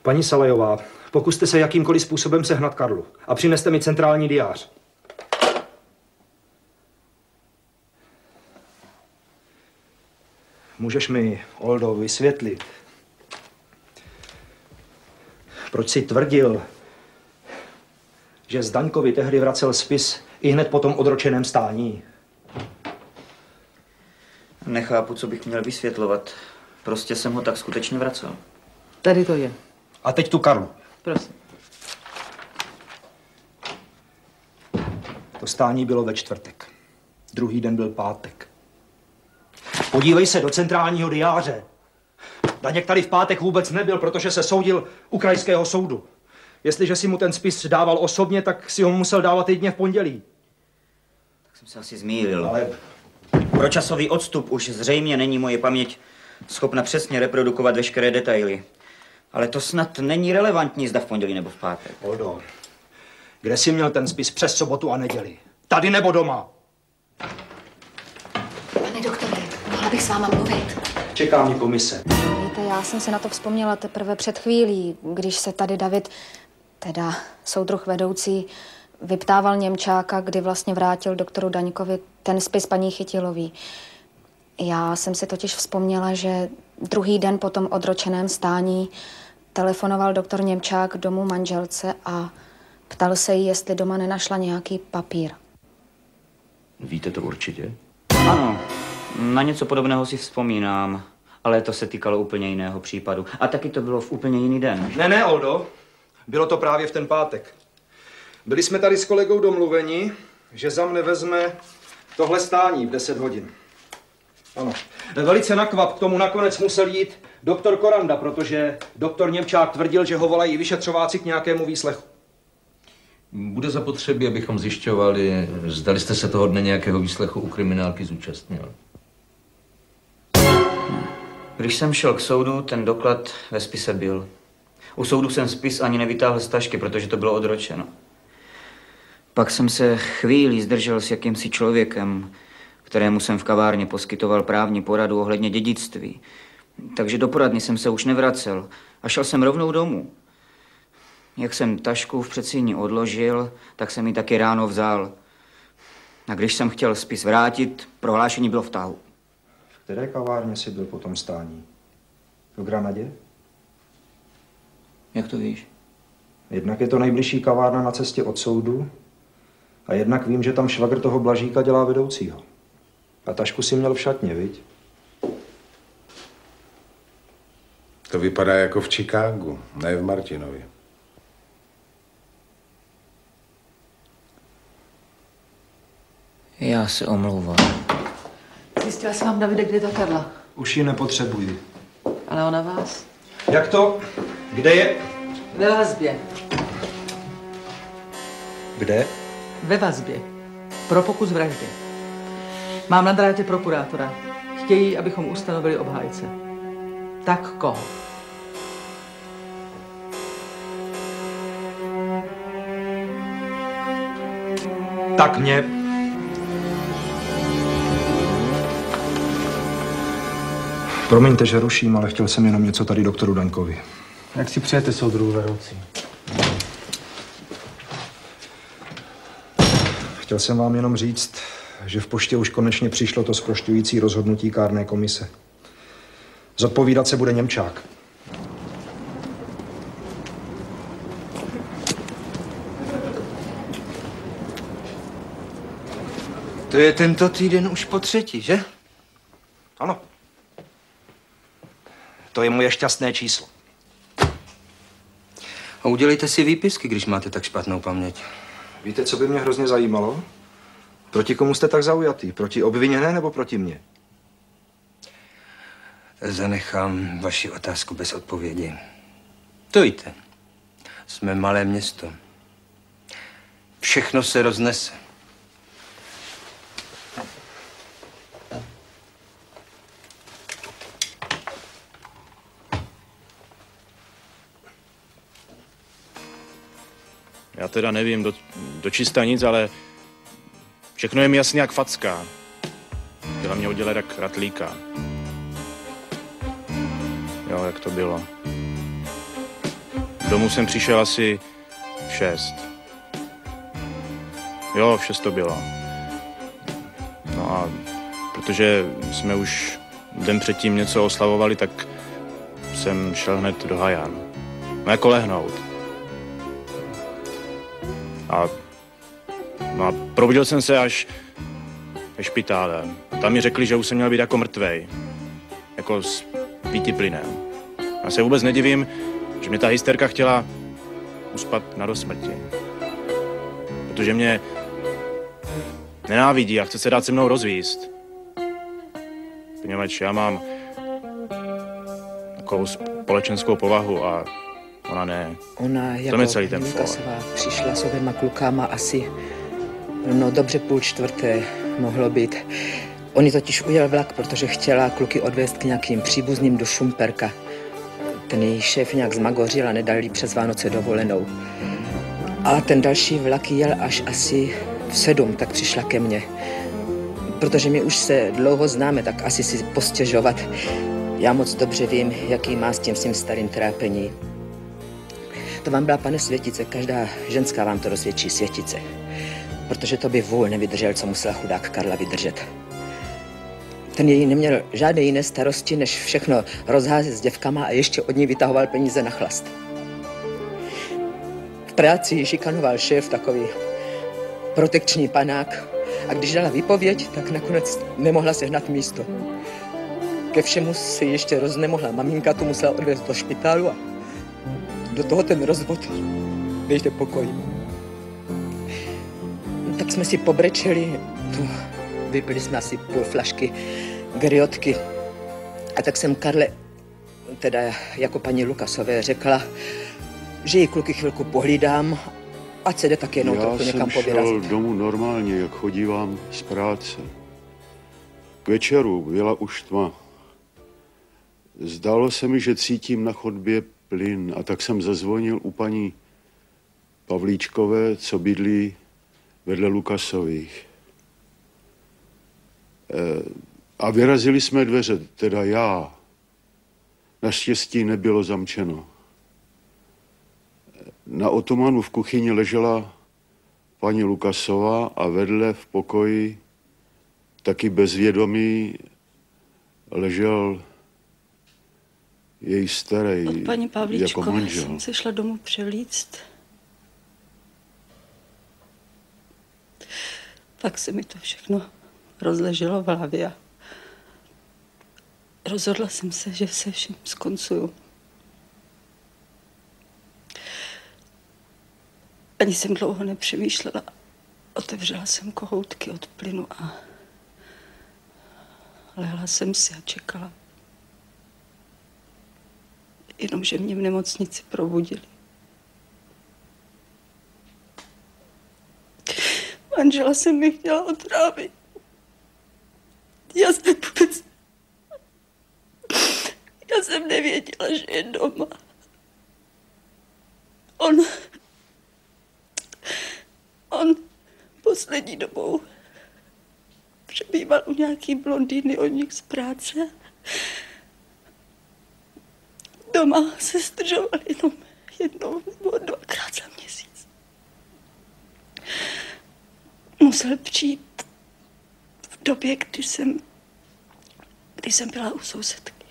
Paní Salajová, pokuste se jakýmkoliv způsobem sehnat Karlu a přineste mi centrální diář. Můžeš mi, Oldo, vysvětlit, proč si tvrdil, že Zdaňkovi tehdy vracel spis i hned po tom odročeném stání? Nechápu, co bych měl vysvětlovat. Prostě jsem ho tak skutečně vracel. Tady to je. A teď tu Karlu. Prosím. To stání bylo ve čtvrtek. Druhý den byl pátek. Podívej se do centrálního diáře. Daněk tady v pátek vůbec nebyl, protože se soudil u krajského soudu. Jestliže si mu ten spis dával osobně, tak si ho musel dávat jedině v pondělí. Tak jsem se asi zmýlil. Ale Pro časový odstup už zřejmě není moje paměť schopna přesně reprodukovat veškeré detaily. Ale to snad není relevantní, zda v pondělí nebo v pátek. Oldo, kde jsi měl ten spis přes sobotu a neděli? Tady nebo doma? Pane doktore, mohla bych s váma mluvit. Čeká mě komise. Víte, já jsem si na to vzpomněla teprve před chvílí, když se tady David, teda soudruh vedoucí, vyptával Němčáka, kdy vlastně vrátil doktoru Daňkovi ten spis paní Chytilový. Já jsem si totiž vzpomněla, že druhý den po tom odročeném stání telefonoval doktor Němčák domů manželce a ptal se jí, jestli doma nenašla nějaký papír. Víte to určitě? Ano, na něco podobného si vzpomínám, ale to se týkalo úplně jiného případu. A taky to bylo v úplně jiný den. Ne, ne, Oldo. Bylo to právě v ten pátek. Byli jsme tady s kolegou domluveni, že za mne vezme tohle stání v 10 hodin. Ano. Velice nakvap k tomu nakonec musel jít doktor Koranda, protože doktor Němčák tvrdil, že ho volají vyšetřováci k nějakému výslechu. Bude zapotřebí, abychom zjišťovali, zdali jste se toho dne nějakého výslechu u kriminálky zúčastnil. Když jsem šel k soudu, ten doklad ve spise byl. U soudu jsem spis ani nevytáhl z tašky, protože to bylo odročeno. Pak jsem se chvíli zdržel s jakýmsi člověkem, kterému jsem v kavárně poskytoval právní poradu ohledně dědictví. Takže do poradny jsem se už nevracel a šel jsem rovnou domů. Jak jsem tašku v předsíni odložil, tak jsem ji taky ráno vzal. A když jsem chtěl spis vrátit, prohlášení bylo v tahu. V které kavárně jsi byl po tom stání? V Granadě? Jak to víš? Jednak je to nejbližší kavárna na cestě od soudu a jednak vím, že tam švagr toho Blažíka dělá vedoucího. A tašku si měl v šatně, viď? To vypadá jako v Chicagu, ne v Martinově. Já se omlouvám. Zjistila jsem vám, Davide, kde je ta Karla. Už ji nepotřebuji. Ale ona vás. Jak to? Kde je? Ve vazbě. Kde? Ve vazbě. Pro pokus vraždy. Mám na drátě prokurátora. Chtějí, abychom ustanovili obhájce. Tak koho? Tak mě. Promiňte, že ruším, ale chtěl jsem jenom něco tady doktoru Daňkovi. Jak si přejete, soudruhu vedoucí? Chtěl jsem vám jenom říct, že v poště už konečně přišlo to zprošťující rozhodnutí kárné komise. Zodpovídat se bude Němčák. To je tento týden už po třetí, že? Ano. To je moje šťastné číslo. A udělejte si výpisky, když máte tak špatnou paměť. Víte, co by mě hrozně zajímalo? Proti komu jste tak zaujatý? Proti obviněné nebo proti mně? Zanechám vaši otázku bez odpovědi. To víte. Jsme malé město. Všechno se roznese. Já teda nevím do, do čista nic, ale všechno je mi jasný jak facka. Chtěla mě udělat jak ratlíka. Jo, jak to bylo. Domů jsem přišel asi v šest. Jo, v šest to bylo. No a protože jsme už den předtím něco oslavovali, tak jsem šel hned do Hajan. No jako lehnout. No a probudil jsem se až ve špitále. Tam mi řekli, že už jsem měl být jako mrtvej. Jako s plynem. Já se vůbec nedivím, že mě ta hysterka chtěla uspat na dosmrti. Protože mě nenávidí a chce se dát se mnou rozvíst. Poněvadž já mám takovou společenskou povahu a ona ne. Ona To jako je celý ten přišla s oběma klukama asi, no dobře půl čtvrté mohlo být. Oni totiž ujel vlak, protože chtěla kluky odvést k nějakým příbuzným do Šumperka. Ten její šéf nějak zmagořil a nedal jí přes Vánoce dovolenou. A ten další vlak jel až asi v sedm, tak přišla ke mně. Protože my už se dlouho známe, tak asi si postěžovat. Já moc dobře vím, jaký má s tím svým starým trápení. To vám byla, pane Světice, každá ženská vám to rozvědčí Světice. Protože to by vůl nevydržel, co musela chudák Karla vydržet. Ten její neměl žádné jiné starosti, než všechno rozházet s děvkama a ještě od ní vytahoval peníze na chlast. V práci ji šikanoval šéf, takový protekční panák. A když dala výpověď, tak nakonec nemohla sehnat místo. Ke všemu se ještě roznemohla. Maminka tu musela odvést do špitálu a do toho ten rozvod. Dejte pokoj. Tak jsme si pobrečeli. Tu, vypili jsme asi půl flašky griotky. A tak jsem Karle, teda jako paní Lukasové, řekla, že ji kluky chvilku pohlídám, ať se jde tak jenom Já trochu jsem někam šel povyrazit. domů normálně, jak chodívám z práce. K večeru byla už tma. Zdálo se mi, že cítím na chodbě plyn a tak jsem zazvonil u paní Pavlíčkové, co bydlí vedle Lukasových. E, a vyrazili jsme dveře, teda já. Naštěstí nebylo zamčeno. Na otomanu v kuchyni ležela paní Lukasová a vedle v pokoji taky bezvědomý ležel její starý Od paní jako Pavlíčkové manžel. jsem se šla domů přelíct. Pak se mi to všechno rozleželo v hlavě rozhodla jsem se, že se vším skoncuju. Ani jsem dlouho nepřemýšlela. Otevřela jsem kohoutky od plynu a lehla jsem si a čekala. Jenomže mě v nemocnici probudili. Manžela jsem mi chtěla otrávit. Já jsem vůbec... Já jsem nevěděla, že je doma. On... On poslední dobou přebýval u nějaký blondýny od nich z práce. Doma se zdržoval jenom jednou nebo dvakrát za měsíc. Musel přijít v době, kdy jsem, kdy jsem byla u sousedky.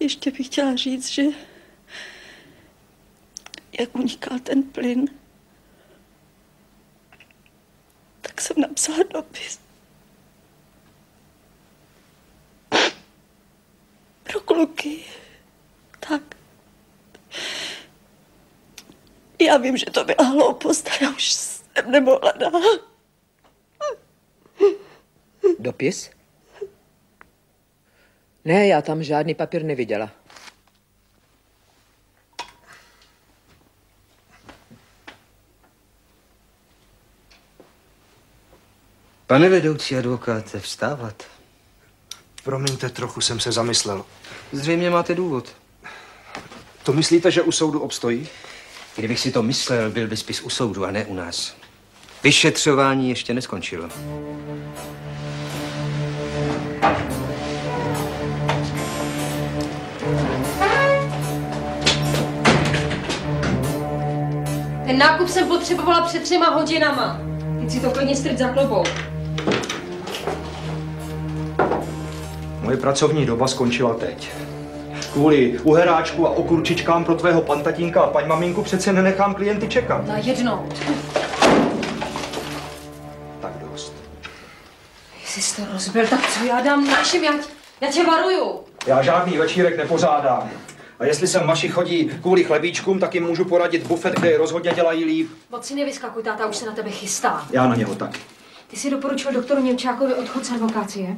Ještě bych chtěla říct, že jak unikal ten plyn, tak jsem napsala dopis. Pro kluky. Tak. Já vím, že to byla hloupost, ale já už jsem nemohla dál. Dopis? Ne, já tam žádný papír neviděla. Pane vedoucí advokáte, vstávat. Promiňte, trochu jsem se zamyslel. Zřejmě máte důvod. To myslíte, že u soudu obstojí? Kdybych si to myslel, byl by spis u soudu a ne u nás. Vyšetřování ještě neskončilo. Ten nákup jsem potřebovala před třema hodinama. Teď si to klidně strč za klobou. Moje pracovní doba skončila teď. Kvůli uheráčku a okurčičkám pro tvého pantatínka a paň maminku přece nenechám klienty čekat. Na jednou. Tak dost. Jestli jsi to rozbil, tak co já dám našim? Já, já tě varuju. Já žádný večírek nepořádám. A jestli sem vaši chodí kvůli chlebíčkům, tak jim můžu poradit bufet, kde je rozhodně dělají líp. Moc si nevyskakuj, táta už se na tebe chystá. Já na něho taky. Ty jsi doporučil doktoru Němčákovi odchod z advokácie?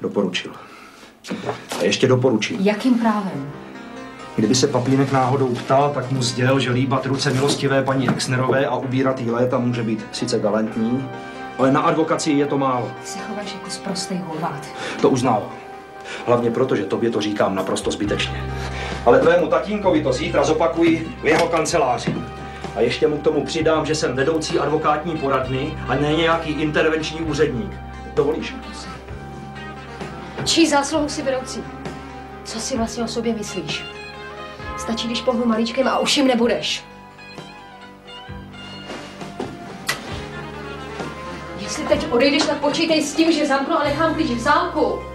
Doporučil. A ještě doporučím. Jakým právem? Kdyby se papínek náhodou ptal, tak mu sdělil, že líbat ruce milostivé paní Exnerové a ubírat jí léta může být sice galantní, ale na advokaci je to málo. Ty se chováš jako zprostej hovát. To uznávám. Hlavně proto, že tobě to říkám naprosto zbytečně. Ale tvému tatínkovi to zítra zopakuji v jeho kanceláři. A ještě mu k tomu přidám, že jsem vedoucí advokátní poradny a ne nějaký intervenční úředník. Dovolíš? Čí zásluhu si vedoucí? Co si vlastně o sobě myslíš? Stačí, když pohnu malíčkem a už jim nebudeš. Jestli teď odejdeš, tak počítej s tím, že zamknu a nechám klíč v zámku.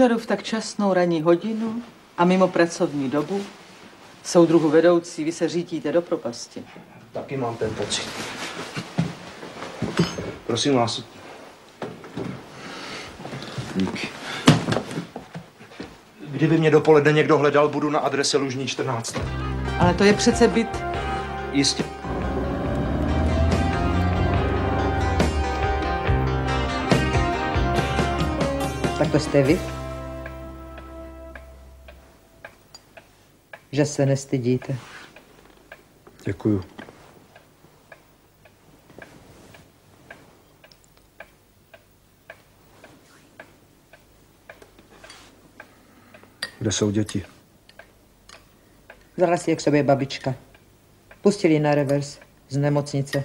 Úřadu v tak časnou ranní hodinu a mimo pracovní dobu Soudruhu vedoucí, vy se řítíte do propasti. Taky mám ten pocit. Prosím vás. Díky. Kdyby mě dopoledne někdo hledal, budu na adrese Lužní 14. Ale to je přece byt. Jistě. Tak to jste vy? Že se nestydíte. Děkuju. Kde jsou děti? Vzala si je k sobě babička. Pustili na revers z nemocnice.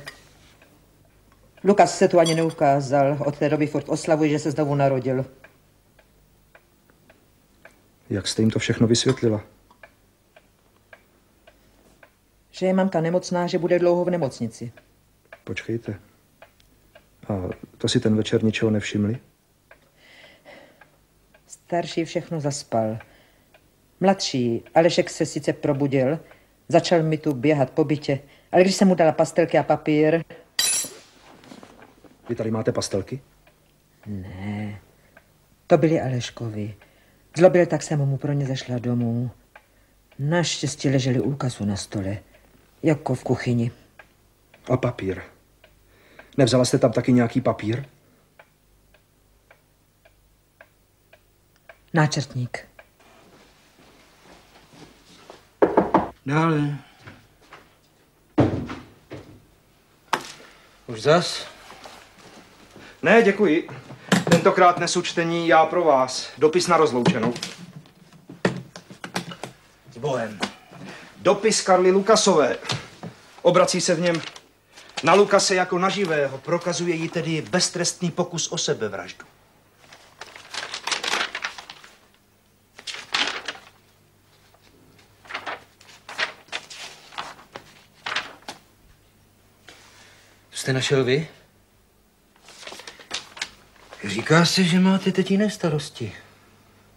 Lukas se tu ani neukázal. Od té doby furt oslavuje, že se znovu narodil. Jak jste jim to všechno vysvětlila? Že je mamka nemocná, že bude dlouho v nemocnici. Počkejte. A to si ten večer ničeho nevšimli? Starší všechno zaspal. Mladší, Alešek se sice probudil, začal mi tu běhat po bytě, ale když jsem mu dala pastelky a papír... Vy tady máte pastelky? Ne, to byly Aleškovi. Zlobil, tak jsem mu pro ně zašla domů. Naštěstí leželi u kasu na stole, jako v kuchyni. A papír? Nevzala jste tam taky nějaký papír? Náčrtník. Dále. Už zas? Ne, děkuji. Tentokrát nesu čtení já pro vás. Dopis na rozloučenou. S Bohem. Dopis Karly Lukasové. Obrací se v něm na Lukase jako na živého. Prokazuje jí tedy beztrestný pokus o sebevraždu. Jste našel vy? Říká se, že máte teď jiné starosti.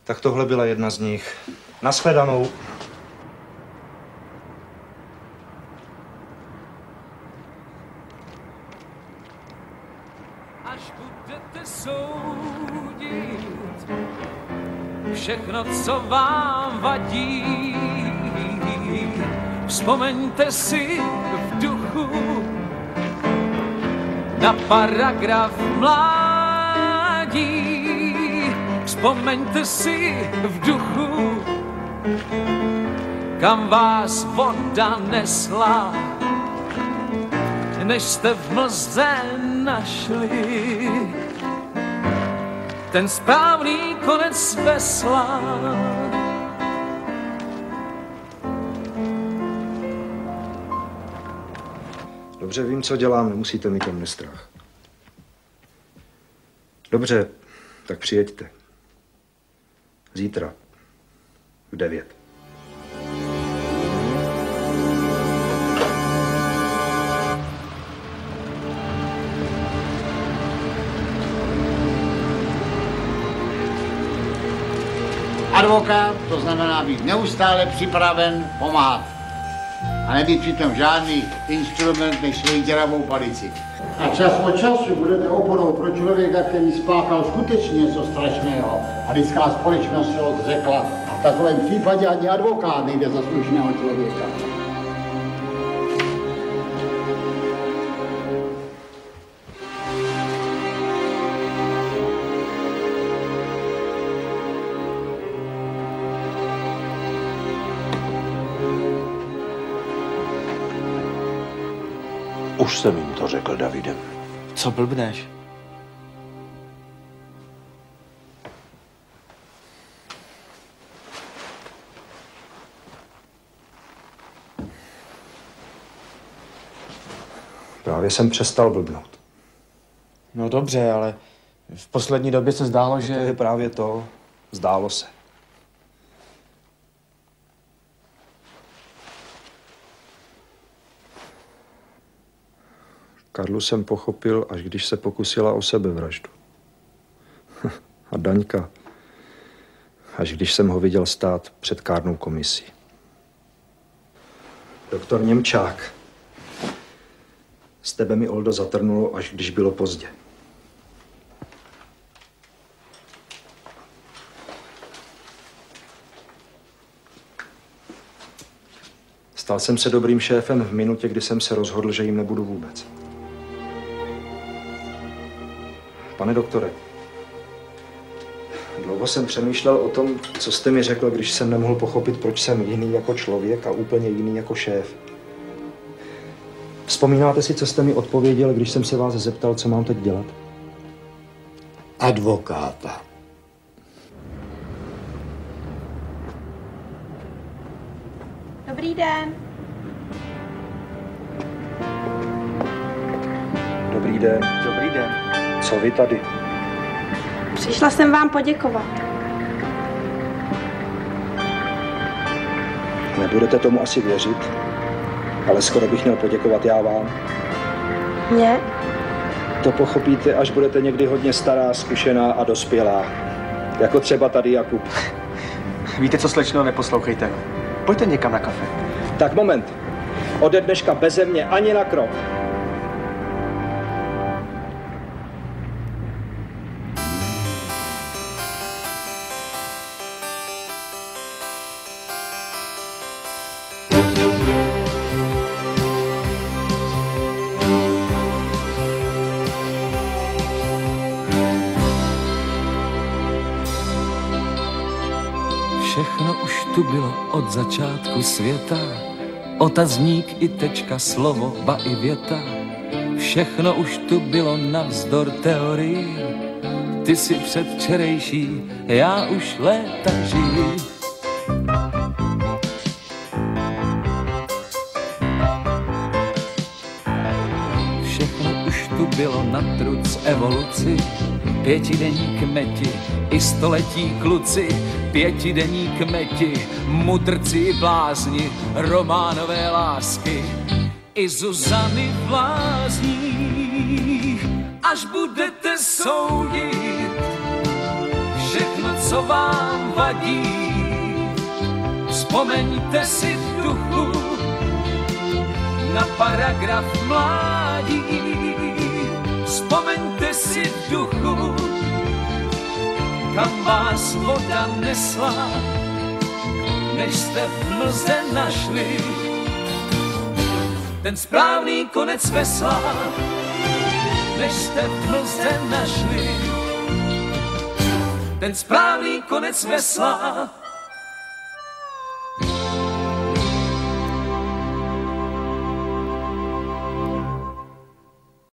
Tak tohle byla jedna z nich. Naschledanou. Co vám vadí, vzpomeňte si v duchu na paragraf mládí. Vzpomeňte si v duchu, kam vás voda nesla, než jste v mlze našli ten správný konec vesla. Dobře vím, co dělám, nemusíte mít mě strach. Dobře, tak přijeďte. Zítra. V devět. Advokát to znamená být neustále připraven pomáhat. A nebýt přitom žádný instrument než svoji děravou palici. A čas od času budete oporou pro člověka, který spáchal skutečně něco strašného. A lidská společnost se odřekla. A v takovém případě ani advokát nejde za slušného člověka. Už jsem jim to řekl, Davidem. Co blbneš? Právě jsem přestal blbnout. No dobře, ale v poslední době se zdálo, že... To je právě to. Zdálo se. Karlu jsem pochopil, až když se pokusila o sebevraždu. A Daňka, až když jsem ho viděl stát před kárnou komisí. Doktor Němčák. Z tebe mi Oldo zatrnulo, až když bylo pozdě. Stal jsem se dobrým šéfem v minutě, kdy jsem se rozhodl, že jim nebudu vůbec. Pane doktore, dlouho jsem přemýšlel o tom, co jste mi řekl, když jsem nemohl pochopit, proč jsem jiný jako člověk a úplně jiný jako šéf. Vzpomínáte si, co jste mi odpověděl, když jsem se vás zeptal, co mám teď dělat? Advokáta. Dobrý den. Dobrý den. Dobrý den. Co vy tady? Přišla jsem vám poděkovat. Nebudete tomu asi věřit, ale skoro bych měl poděkovat já vám. Mě? To pochopíte, až budete někdy hodně stará, zkušená a dospělá. Jako třeba tady Jakub. Víte co, slečno, neposlouchejte. Pojďte někam na kafe. Tak moment. Ode dneška beze mě ani na krok. Od začátku světa, otazník i tečka, slovo, ba i věta. Všechno už tu bylo navzdor teorii, ty si předčerejší, já už léta žiji. Všechno už tu bylo na truc evoluci, pětidenní kmeti i století kluci, pětidenní kmeti, mudrci blázni, románové lásky, i Zuzany v lázních, až budete soudit všechno, co vám vadí. Vzpomeňte si v duchu na paragraf mládí. Vzpomeňte si duchu, kam vás voda nesla, než jste v mlze našli ten správný konec vesla, než jste v mlze našli ten správný konec vesla.